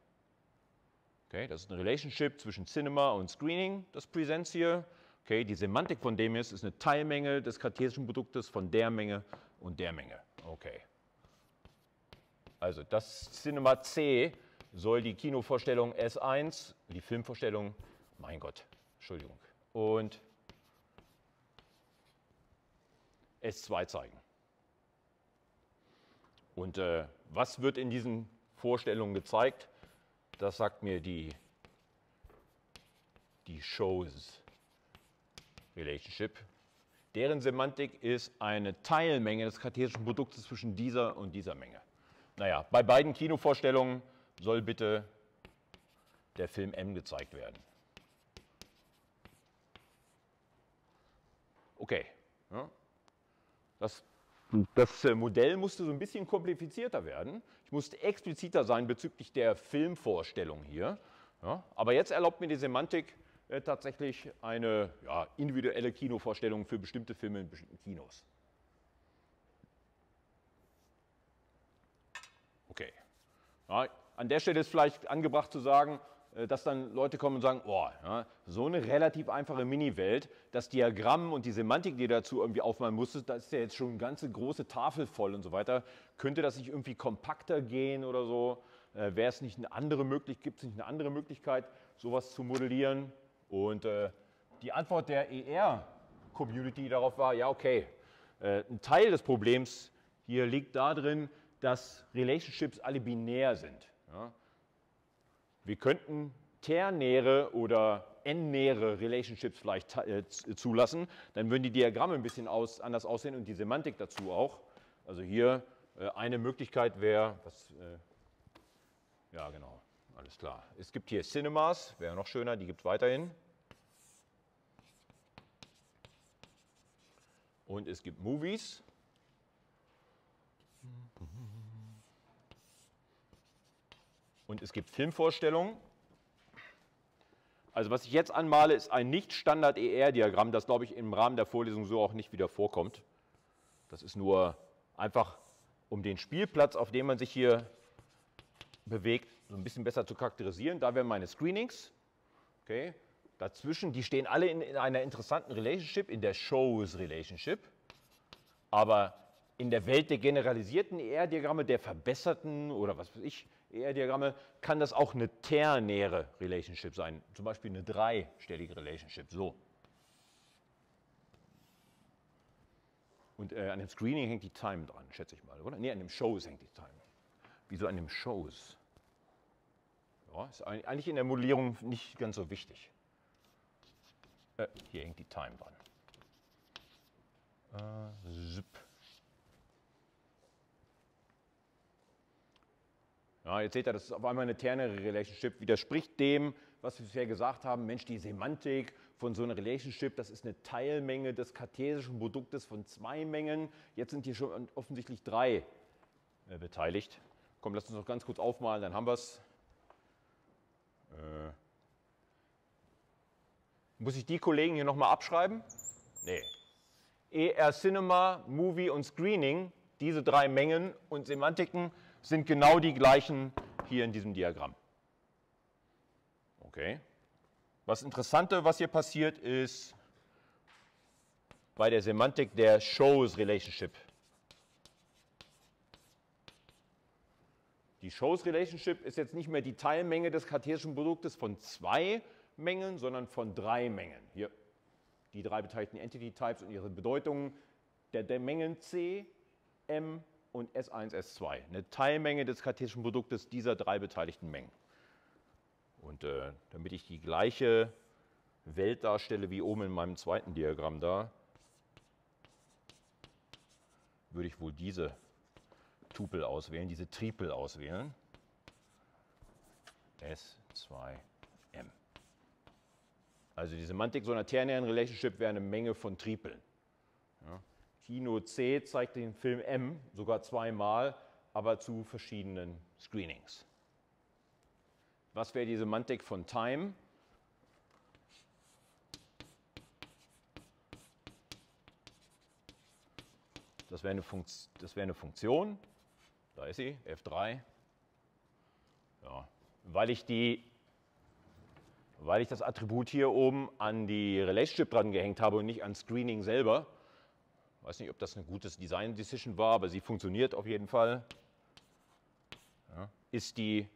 [SPEAKER 1] Okay, das ist eine Relationship zwischen Cinema und Screening, das Presents hier. Okay, die Semantik von dem ist, ist eine Teilmenge des kartesischen Produktes von der Menge und der Menge. Okay. Also das Cinema C soll die Kinovorstellung S1, die Filmvorstellung, mein Gott, Entschuldigung, und S2 zeigen. Und äh, was wird in diesen Vorstellungen gezeigt? Das sagt mir die, die Shows Relationship. Deren Semantik ist eine Teilmenge des kartesischen Produktes zwischen dieser und dieser Menge. Naja, bei beiden Kinovorstellungen soll bitte der Film M gezeigt werden. Okay. Ja. Das, das äh, Modell musste so ein bisschen komplizierter werden. Ich musste expliziter sein bezüglich der Filmvorstellung hier. Ja, aber jetzt erlaubt mir die Semantik äh, tatsächlich eine ja, individuelle Kinovorstellung für bestimmte Filme in bestimmten Kinos. Okay. Ja, an der Stelle ist vielleicht angebracht zu sagen, äh, dass dann Leute kommen und sagen, oh, ja, so eine relativ einfache Mini-Welt, das Diagramm und die Semantik, die dazu irgendwie aufmalen musste, da ist ja jetzt schon eine ganze große Tafel voll und so weiter. Könnte das nicht irgendwie kompakter gehen oder so? Äh, Wäre es nicht eine andere Möglichkeit, gibt es nicht eine andere Möglichkeit, sowas zu modellieren? Und äh, die Antwort der ER-Community darauf war, ja, okay, äh, ein Teil des Problems hier liegt darin, dass Relationships alle binär sind. Ja? Wir könnten ternäre oder n-nähere Relationships vielleicht äh, zulassen, dann würden die Diagramme ein bisschen aus, anders aussehen und die Semantik dazu auch. Also hier äh, eine Möglichkeit wäre, was, äh, ja genau, alles klar. Es gibt hier Cinemas, wäre noch schöner, die gibt es weiterhin. Und es gibt Movies. Und es gibt Filmvorstellungen. Also was ich jetzt anmale, ist ein Nicht-Standard-ER-Diagramm, das, glaube ich, im Rahmen der Vorlesung so auch nicht wieder vorkommt. Das ist nur einfach, um den Spielplatz, auf dem man sich hier bewegt, so ein bisschen besser zu charakterisieren. Da wären meine Screenings. Okay. Dazwischen, die stehen alle in, in einer interessanten Relationship, in der Shows Relationship. Aber in der Welt der generalisierten ER-Diagramme, der verbesserten oder was weiß ich, ER-Diagramme, kann das auch eine ternäre Relationship sein. Zum Beispiel eine dreistellige Relationship. So. Und äh, an dem Screening hängt die Time dran, schätze ich mal, oder? Nee, an dem Shows hängt die Time. Wieso an dem Shows? Ja, ist eigentlich in der Modellierung nicht ganz so wichtig. Äh, hier hängt die Time dran. Äh. Ja, jetzt seht ihr, das ist auf einmal eine ternere Relationship, widerspricht dem, was wir bisher gesagt haben, Mensch, die Semantik von so einer Relationship, das ist eine Teilmenge des kartesischen Produktes von zwei Mengen. Jetzt sind hier schon offensichtlich drei äh, beteiligt. Komm, lass uns noch ganz kurz aufmalen, dann haben wir es. Äh, muss ich die Kollegen hier nochmal abschreiben? Nee. ER Cinema, Movie und Screening, diese drei Mengen und Semantiken sind genau die gleichen hier in diesem Diagramm. Okay. Was Interessante, was hier passiert, ist bei der Semantik der Shows Relationship. Die Shows Relationship ist jetzt nicht mehr die Teilmenge des kartesischen Produktes von zwei Mengen, sondern von drei Mengen. Hier die drei beteiligten Entity Types und ihre Bedeutungen der, der Mengen C, M und S1, S2. Eine Teilmenge des kartesischen Produktes dieser drei beteiligten Mengen. Und äh, damit ich die gleiche Welt darstelle wie oben in meinem zweiten Diagramm da, würde ich wohl diese Tupel auswählen, diese Tripel auswählen. S2M. Also die Semantik so einer ternären Relationship wäre eine Menge von Tripeln. Ja. Kino C zeigt den Film M sogar zweimal, aber zu verschiedenen Screenings. Was wäre die Semantik von Time? Das wäre eine, wär eine Funktion, da ist sie, F3. Ja. Weil, ich die, weil ich das Attribut hier oben an die Relationship dran gehängt habe und nicht an Screening selber, weiß nicht, ob das ein gutes Design Decision war, aber sie funktioniert auf jeden Fall, ja. ist die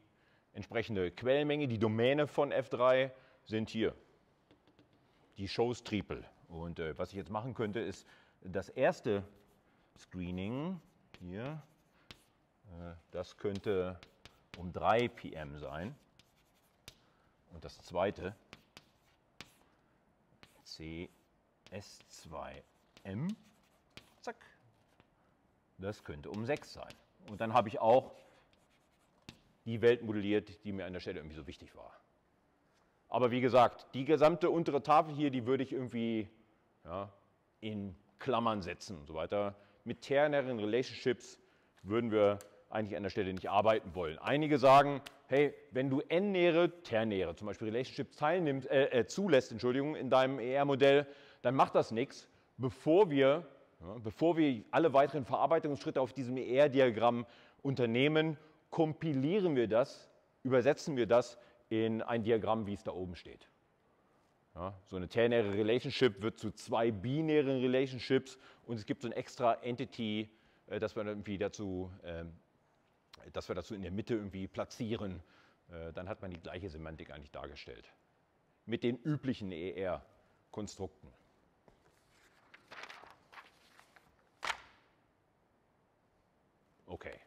[SPEAKER 1] entsprechende Quellmenge, die Domäne von F3 sind hier die Shows Triple. Und äh, was ich jetzt machen könnte, ist das erste Screening hier äh, das könnte um 3 pm sein. Und das zweite CS2M, zack, das könnte um 6 sein. Und dann habe ich auch die Welt modelliert, die mir an der Stelle irgendwie so wichtig war. Aber wie gesagt, die gesamte untere Tafel hier, die würde ich irgendwie ja, in Klammern setzen und so weiter. Mit ternären Relationships würden wir eigentlich an der Stelle nicht arbeiten wollen. Einige sagen, hey, wenn du n-nähere, ternäre, zum Beispiel Relationship teilnimmst, äh, äh, zulässt, Entschuldigung, in deinem ER-Modell, dann macht das nichts, bevor wir, ja, bevor wir alle weiteren Verarbeitungsschritte auf diesem ER-Diagramm unternehmen, kompilieren wir das, übersetzen wir das in ein Diagramm, wie es da oben steht. Ja, so eine ternäre Relationship wird zu zwei binären Relationships und es gibt so ein extra Entity, äh, das wir irgendwie dazu ähm, dass wir das so in der Mitte irgendwie platzieren, äh, dann hat man die gleiche Semantik eigentlich dargestellt. Mit den üblichen ER-Konstrukten. Okay.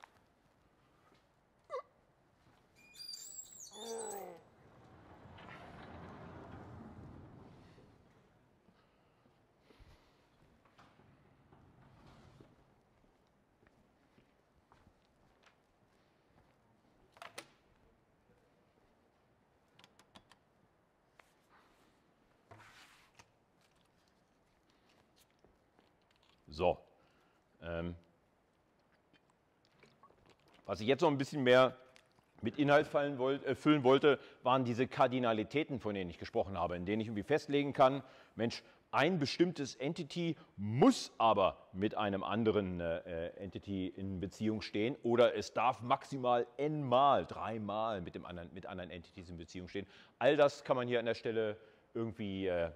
[SPEAKER 1] So. Ähm, was ich jetzt noch ein bisschen mehr mit Inhalt wollt, äh, füllen wollte, waren diese Kardinalitäten, von denen ich gesprochen habe, in denen ich irgendwie festlegen kann, Mensch, ein bestimmtes Entity muss aber mit einem anderen äh, Entity in Beziehung stehen oder es darf maximal n-mal, dreimal mit, anderen, mit anderen Entities in Beziehung stehen. All das kann man hier an der Stelle irgendwie äh,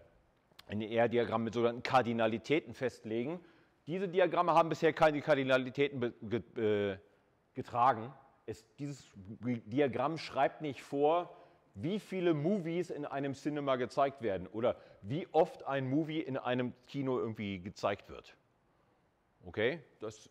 [SPEAKER 1] in ER-Diagramm mit sogenannten Kardinalitäten festlegen. Diese Diagramme haben bisher keine Kardinalitäten äh, getragen. Es, dieses Diagramm schreibt nicht vor, wie viele Movies in einem Cinema gezeigt werden oder wie oft ein Movie in einem Kino irgendwie gezeigt wird. Okay, das,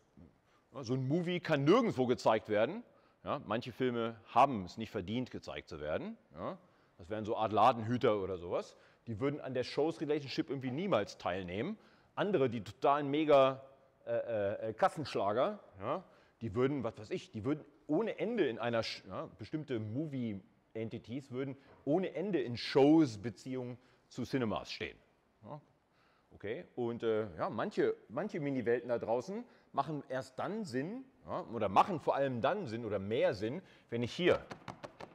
[SPEAKER 1] so ein Movie kann nirgendwo gezeigt werden. Ja, manche Filme haben es nicht verdient, gezeigt zu werden. Ja, das wären so Art Ladenhüter oder sowas. Die würden an der Shows Relationship irgendwie niemals teilnehmen. Andere, die totalen mega äh, äh, Kassenschlager, ja, die würden, was weiß ich, die würden ohne Ende in einer ja, bestimmte Movie Entities würden ohne Ende in Shows Beziehungen zu Cinemas stehen. Ja, okay, und äh, ja, manche, manche Mini-Welten da draußen machen erst dann Sinn ja, oder machen vor allem dann Sinn oder mehr Sinn, wenn ich hier,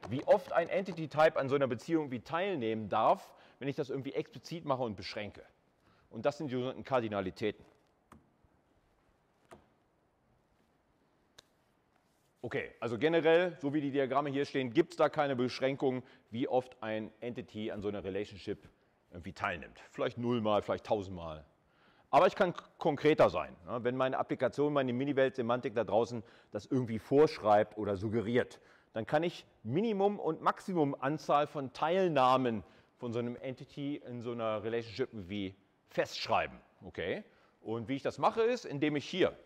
[SPEAKER 1] wie oft ein Entity-Type an so einer Beziehung wie teilnehmen darf, wenn ich das irgendwie explizit mache und beschränke. Und das sind die sogenannten Kardinalitäten. Okay, also generell, so wie die Diagramme hier stehen, gibt es da keine Beschränkung, wie oft ein Entity an so einer Relationship irgendwie teilnimmt. Vielleicht nullmal, vielleicht tausendmal. Aber ich kann konkreter sein. Wenn meine Applikation, meine Mini-Welt-Semantik da draußen das irgendwie vorschreibt oder suggeriert, dann kann ich Minimum- und Maximum-Anzahl von Teilnahmen von so einem Entity in so einer Relationship wie festschreiben. Okay? Und wie ich das mache, ist, indem ich hier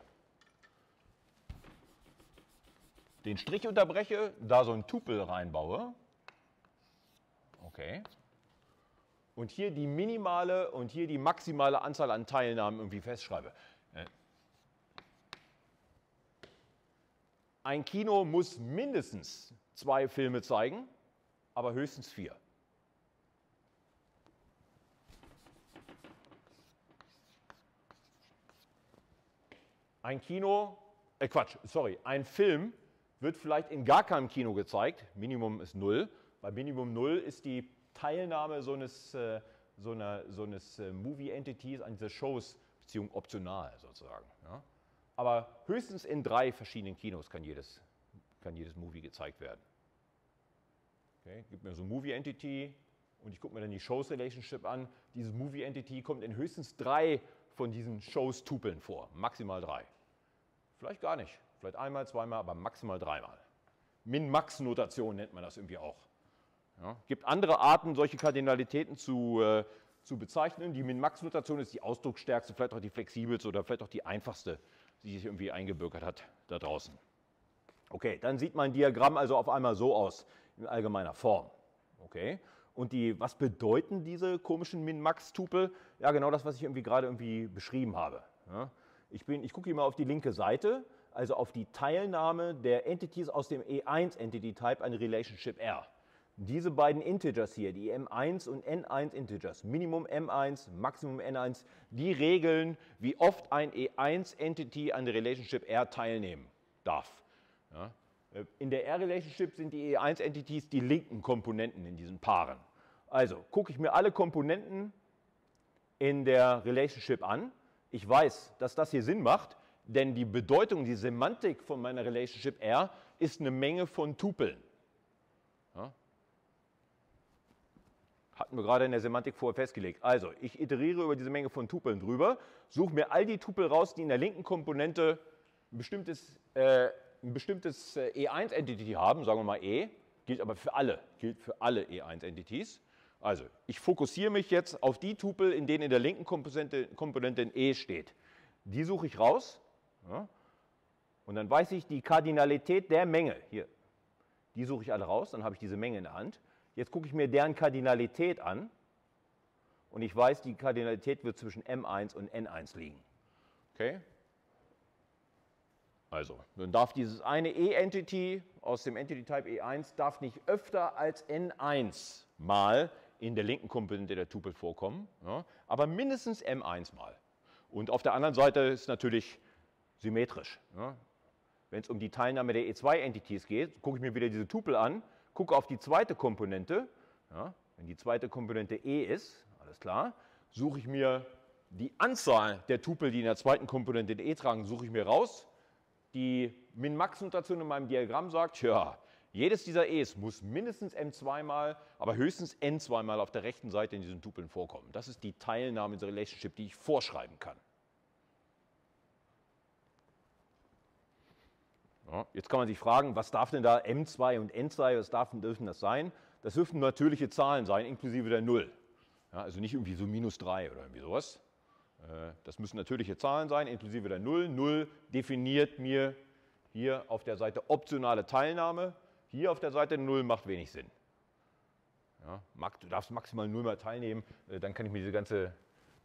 [SPEAKER 1] den Strich unterbreche, da so ein Tupel reinbaue. Okay. Und hier die minimale und hier die maximale Anzahl an Teilnahmen irgendwie festschreibe. Äh. Ein Kino muss mindestens zwei Filme zeigen, aber höchstens vier. Ein Kino, äh Quatsch, sorry, ein Film wird vielleicht in gar keinem Kino gezeigt. Minimum ist null. Bei Minimum null ist die Teilnahme so eines, äh, so so eines äh, Movie-Entities an dieser Shows Beziehung optional sozusagen. Ja. Aber höchstens in drei verschiedenen Kinos kann jedes, kann jedes Movie gezeigt werden. Okay, gibt mir so ein Movie-Entity und ich gucke mir dann die Shows-Relationship an. Dieses Movie-Entity kommt in höchstens drei von diesen Shows-Tupeln vor, maximal drei. Vielleicht gar nicht. Vielleicht einmal, zweimal, aber maximal dreimal. Min-Max-Notation nennt man das irgendwie auch. Ja, gibt andere Arten, solche Kardinalitäten zu, äh, zu bezeichnen. Die Min-Max-Notation ist die ausdrucksstärkste, vielleicht auch die flexibelste oder vielleicht auch die einfachste, die sich irgendwie eingebürgert hat da draußen. Okay, dann sieht mein Diagramm also auf einmal so aus, in allgemeiner Form. Okay, und die, was bedeuten diese komischen Min-Max-Tupel? Ja, genau das, was ich irgendwie gerade irgendwie beschrieben habe. Ja, ich, ich gucke hier mal auf die linke Seite also auf die Teilnahme der Entities aus dem E1 Entity Type an Relationship R. Diese beiden Integers hier, die M1 und N1 Integers, Minimum M1, Maximum N1, die regeln, wie oft ein E1 Entity an der Relationship R teilnehmen darf. Ja. In der R-Relationship sind die E1 Entities die linken Komponenten in diesen Paaren. Also gucke ich mir alle Komponenten in der Relationship an. Ich weiß, dass das hier Sinn macht, denn die Bedeutung, die Semantik von meiner Relationship R ist eine Menge von Tupeln. Ja? Hatten wir gerade in der Semantik vorher festgelegt. Also, ich iteriere über diese Menge von Tupeln drüber, suche mir all die Tupel raus, die in der linken Komponente ein bestimmtes, äh, ein bestimmtes äh, E1-Entity haben, sagen wir mal E, gilt aber für alle, gilt für alle E1-Entities. Also, ich fokussiere mich jetzt auf die Tupel, in denen in der linken Komponente, Komponente ein E steht. Die suche ich raus Und dann weiß ich die Kardinalität der Menge. Hier, die suche ich alle raus, dann habe ich diese Menge in der Hand. Jetzt gucke ich mir deren Kardinalität an und ich weiß, die Kardinalität wird zwischen M1 und N1 liegen. Okay? Also, dann darf dieses eine E-Entity aus dem Entity-Type E1 darf nicht öfter als N1 mal in der linken Komponente der Tupel vorkommen, ja, aber mindestens M1 mal. Und auf der anderen Seite ist natürlich symmetrisch. Ja. wenn es um die Teilnahme der E2-Entities geht, gucke ich mir wieder diese Tupel an, gucke auf die zweite Komponente. Ja, wenn die zweite Komponente E ist, alles klar, suche ich mir die Anzahl der Tupel, die in der zweiten Komponente E tragen, suche ich mir raus. Die Min-Max-Notation in meinem Diagramm sagt, ja, jedes dieser E's muss mindestens m2 mal, aber höchstens n2 mal auf der rechten Seite in diesen Tupeln vorkommen. Das ist die Teilnahme in der Relationship, die ich vorschreiben kann. Ja, jetzt kann man sich fragen, was darf denn da m2 und n2, was darf, dürfen das sein? Das dürfen natürliche Zahlen sein, inklusive der 0. Ja, also nicht irgendwie so minus 3 oder irgendwie sowas. Äh, das müssen natürliche Zahlen sein, inklusive der 0. 0 definiert mir hier auf der Seite optionale Teilnahme. Hier auf der Seite 0 macht wenig Sinn. Ja, du darfst maximal 0 mal teilnehmen, äh, dann kann ich mir diese ganze,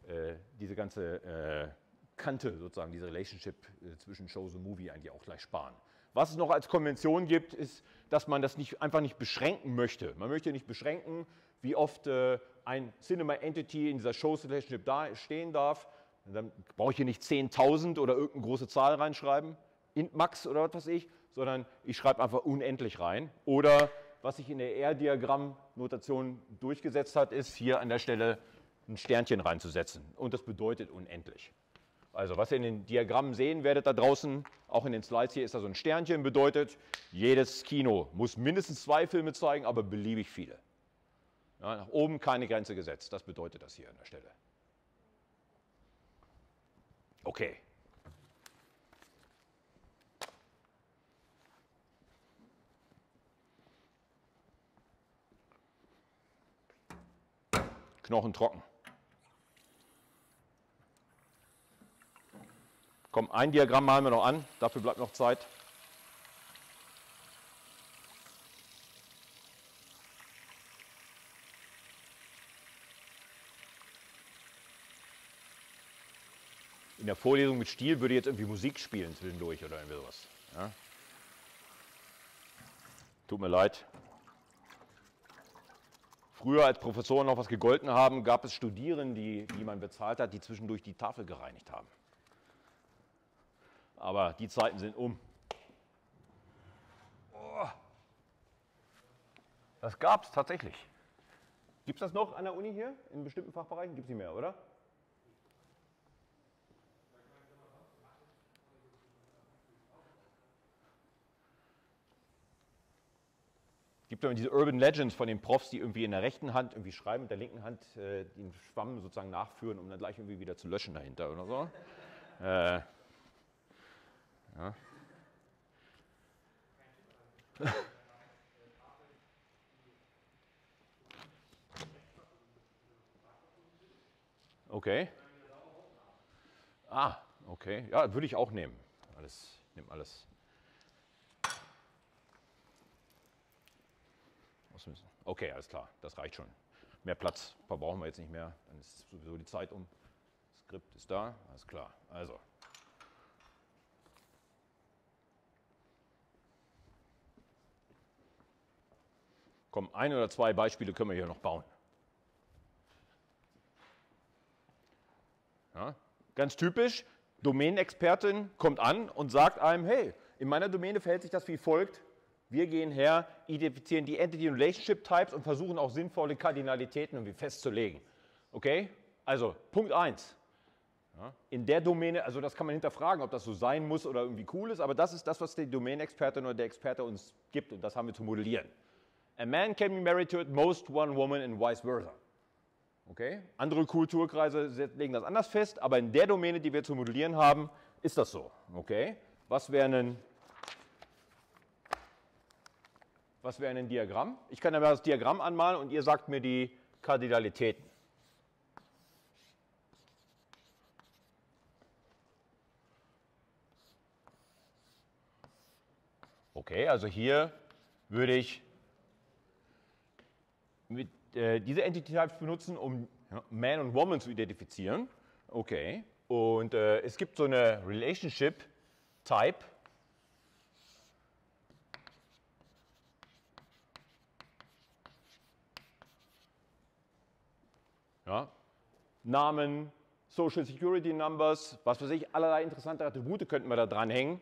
[SPEAKER 1] äh, diese ganze Kante sozusagen, diese Relationship zwischen Shows und Movie eigentlich auch gleich sparen. Was es noch als Konvention gibt, ist, dass man das nicht, einfach nicht beschränken möchte. Man möchte nicht beschränken, wie oft äh, ein Cinema Entity in dieser Shows Relationship da stehen darf. Dann brauche ich hier nicht 10.000 oder irgendeine große Zahl reinschreiben, int max oder was weiß ich, sondern ich schreibe einfach unendlich rein. Oder was sich in der R-Diagramm-Notation durchgesetzt hat, ist hier an der Stelle ein Sternchen reinzusetzen. Und das bedeutet unendlich. Also was ihr in den Diagrammen sehen werdet da draußen, auch in den Slides hier ist da so ein Sternchen, bedeutet, jedes Kino muss mindestens zwei Filme zeigen, aber beliebig viele. Ja, nach oben keine Grenze gesetzt, das bedeutet das hier an der Stelle. Okay. Knochen trocken. Komm, ein Diagramm malen wir noch an, dafür bleibt noch Zeit. In der Vorlesung mit Stil würde jetzt irgendwie Musik spielen zwischendurch oder irgendwie sowas. Ja? Tut mir leid. Früher, als Professoren noch was gegolten haben, gab es Studierende, die, die man bezahlt hat, die zwischendurch die Tafel gereinigt haben aber die Zeiten sind um. Oh. Das gab es tatsächlich. Gibt es das noch an der Uni hier? In bestimmten Fachbereichen gibt es nicht mehr, oder? gibt immer diese Urban Legends von den Profs, die irgendwie in der rechten Hand irgendwie schreiben, mit der linken Hand äh, den Schwamm sozusagen nachführen, um dann gleich irgendwie wieder zu löschen dahinter oder so. Äh, ja. Okay. Ah, okay. Ja, würde ich auch nehmen. Alles, nehme alles. Okay, alles klar, das reicht schon. Mehr Platz verbrauchen wir jetzt nicht mehr. Dann ist sowieso die Zeit um. Das Skript ist da, alles klar. Also. Komm, ein oder zwei Beispiele können wir hier noch bauen. Ja, ganz typisch, Domänenexpertin kommt an und sagt einem, hey, in meiner Domäne verhält sich das wie folgt. Wir gehen her, identifizieren die Entity- und Relationship-Types und versuchen auch sinnvolle Kardinalitäten irgendwie festzulegen. Okay? Also, Punkt 1. Ja, in der Domäne, also das kann man hinterfragen, ob das so sein muss oder irgendwie cool ist, aber das ist das, was die Domänenexpertin oder der Experte uns gibt und das haben wir zu modellieren. A man can be married to at most one woman and vice versa. Okay? Andere Kulturkreise legen das anders fest, aber in der Domäne, die wir zu modellieren haben, ist das so. Okay? Was wäre ein, wäre ein Diagramm? Ich kann aber das Diagramm anmalen und ihr sagt mir die Kardinalitäten. Okay, also hier würde ich mit, äh, diese Entity Types benutzen, um ja, Man und Woman zu identifizieren. Okay. Und äh, es gibt so eine Relationship Type. Ja. Namen, Social Security Numbers, was weiß ich, allerlei interessante Attribute könnten wir da dranhängen.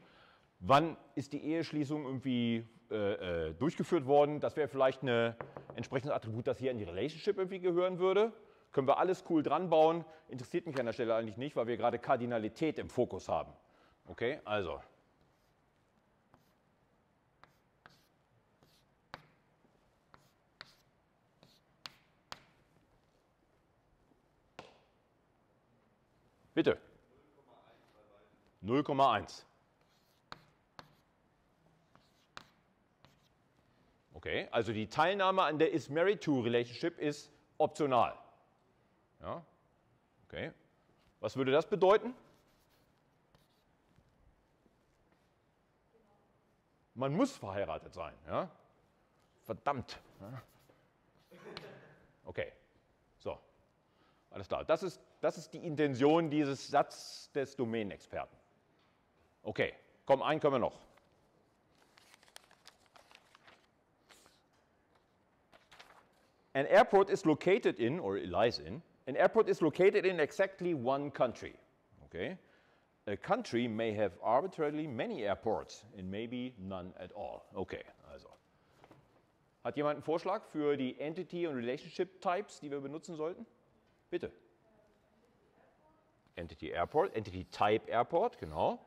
[SPEAKER 1] Wann ist die Eheschließung irgendwie äh, äh, durchgeführt worden? Das wäre vielleicht ein entsprechendes Attribut, das hier in die Relationship irgendwie gehören würde. Können wir alles cool dran bauen. Interessiert mich an der Stelle eigentlich nicht, weil wir gerade Kardinalität im Fokus haben. Okay, also. Bitte. 0,1. Okay, also die Teilnahme an der Is Married to Relationship ist optional. Ja? Okay. Was würde das bedeuten? Man muss verheiratet sein. Ja? Verdammt. Okay. So. Alles klar. Das ist, das ist die Intention dieses Satzes des Domänenexperten. Okay. Komm, einen können wir noch. An airport is located in, or lies in, an airport is located in exactly one country. Okay? A country may have arbitrarily many airports and maybe none at all. Okay, also. Hat jemand einen Vorschlag für die Entity- und Relationship-Types, die wir benutzen sollten? Bitte. Entity Airport, Entity Type Airport, genau.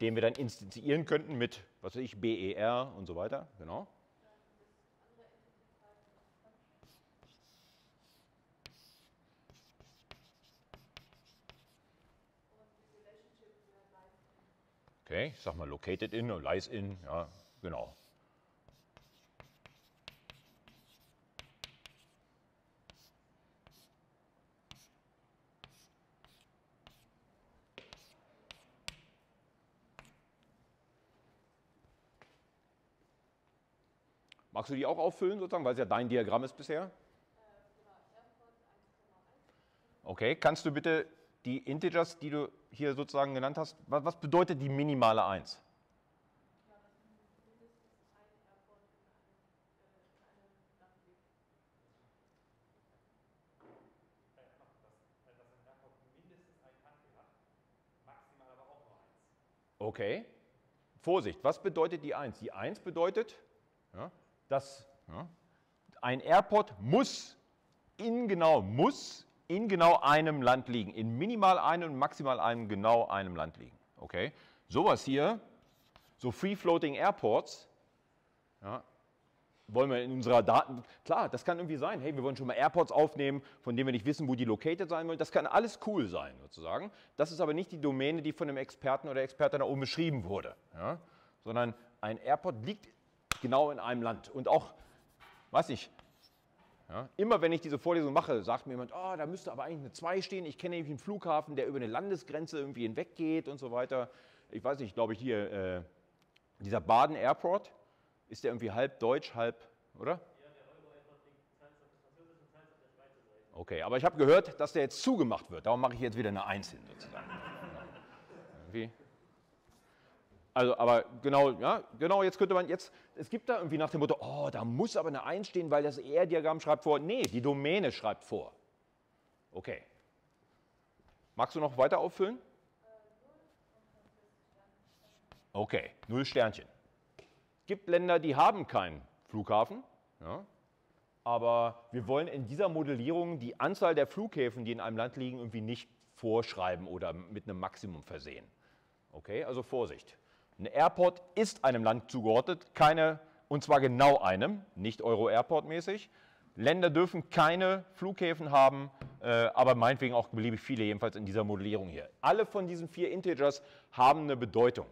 [SPEAKER 1] Den wir dann instanzieren könnten mit, was weiß ich, BER und so weiter, genau. Okay, ich sag mal located in oder lies in, ja, genau. Magst du die auch auffüllen, sozusagen, weil es ja dein Diagramm ist bisher? Okay, kannst du bitte die Integers, die du hier sozusagen genannt hast, was, bedeutet die minimale 1? Okay. Vorsicht, was bedeutet die 1? Die 1 bedeutet, ja, dass ja, ein Airport muss in genau muss in genau einem Land liegen. In minimal einem und maximal einem genau einem Land liegen. Okay? Sowas hier, so Free-Floating Airports, ja, wollen wir in unserer Daten, klar, das kann irgendwie sein, hey, wir wollen schon mal Airports aufnehmen, von denen wir nicht wissen, wo die located sein wollen. Das kann alles cool sein, sozusagen. Das ist aber nicht die Domäne, die von einem Experten oder Expertin da oben beschrieben wurde, ja? sondern ein Airport liegt genau in einem Land. Und auch, weiß ich, ja, immer wenn ich diese Vorlesung mache, sagt mir jemand, oh, da müsste aber eigentlich eine 2 stehen. Ich kenne nämlich einen Flughafen, der über eine Landesgrenze irgendwie hinweggeht und so weiter. Ich weiß nicht, glaube ich hier, äh, dieser Baden Airport, ist der irgendwie halb deutsch, halb, oder? Okay, aber ich habe gehört, dass der jetzt zugemacht wird. Darum mache ich jetzt wieder eine 1 hin, sozusagen. Irgendwie. Also, aber genau, ja, genau, jetzt könnte man jetzt, es gibt da irgendwie nach dem Motto, oh, da muss aber eine 1 stehen, weil das ER-Diagramm schreibt vor. Nee, die Domäne schreibt vor. Okay. Magst du noch weiter auffüllen? Okay, null Sternchen. Es gibt Länder, die haben keinen Flughafen, ja, aber wir wollen in dieser Modellierung die Anzahl der Flughäfen, die in einem Land liegen, irgendwie nicht vorschreiben oder mit einem Maximum versehen. Okay, also Vorsicht. Ein Airport ist einem Land zugeordnet, keine, und zwar genau einem, nicht Euro-Airport-mäßig. Länder dürfen keine Flughäfen haben, äh, aber meinetwegen auch beliebig viele, jedenfalls in dieser Modellierung hier. Alle von diesen vier Integers haben eine Bedeutung.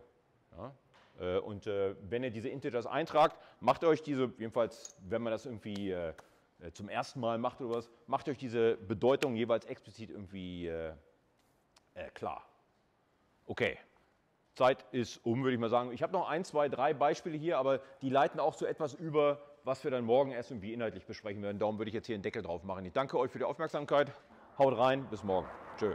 [SPEAKER 1] Ja? Äh, und äh, wenn ihr diese Integers eintragt, macht euch diese, jedenfalls, wenn man das irgendwie äh, äh, zum ersten Mal macht oder was, macht euch diese Bedeutung jeweils explizit irgendwie äh, klar. Okay. Zeit ist um, würde ich mal sagen. Ich habe noch ein, zwei, drei Beispiele hier, aber die leiten auch so etwas über, was wir dann morgen erst irgendwie inhaltlich besprechen werden. Darum würde ich jetzt hier einen Deckel drauf machen. Ich danke euch für die Aufmerksamkeit. Haut rein, bis morgen. Tschö.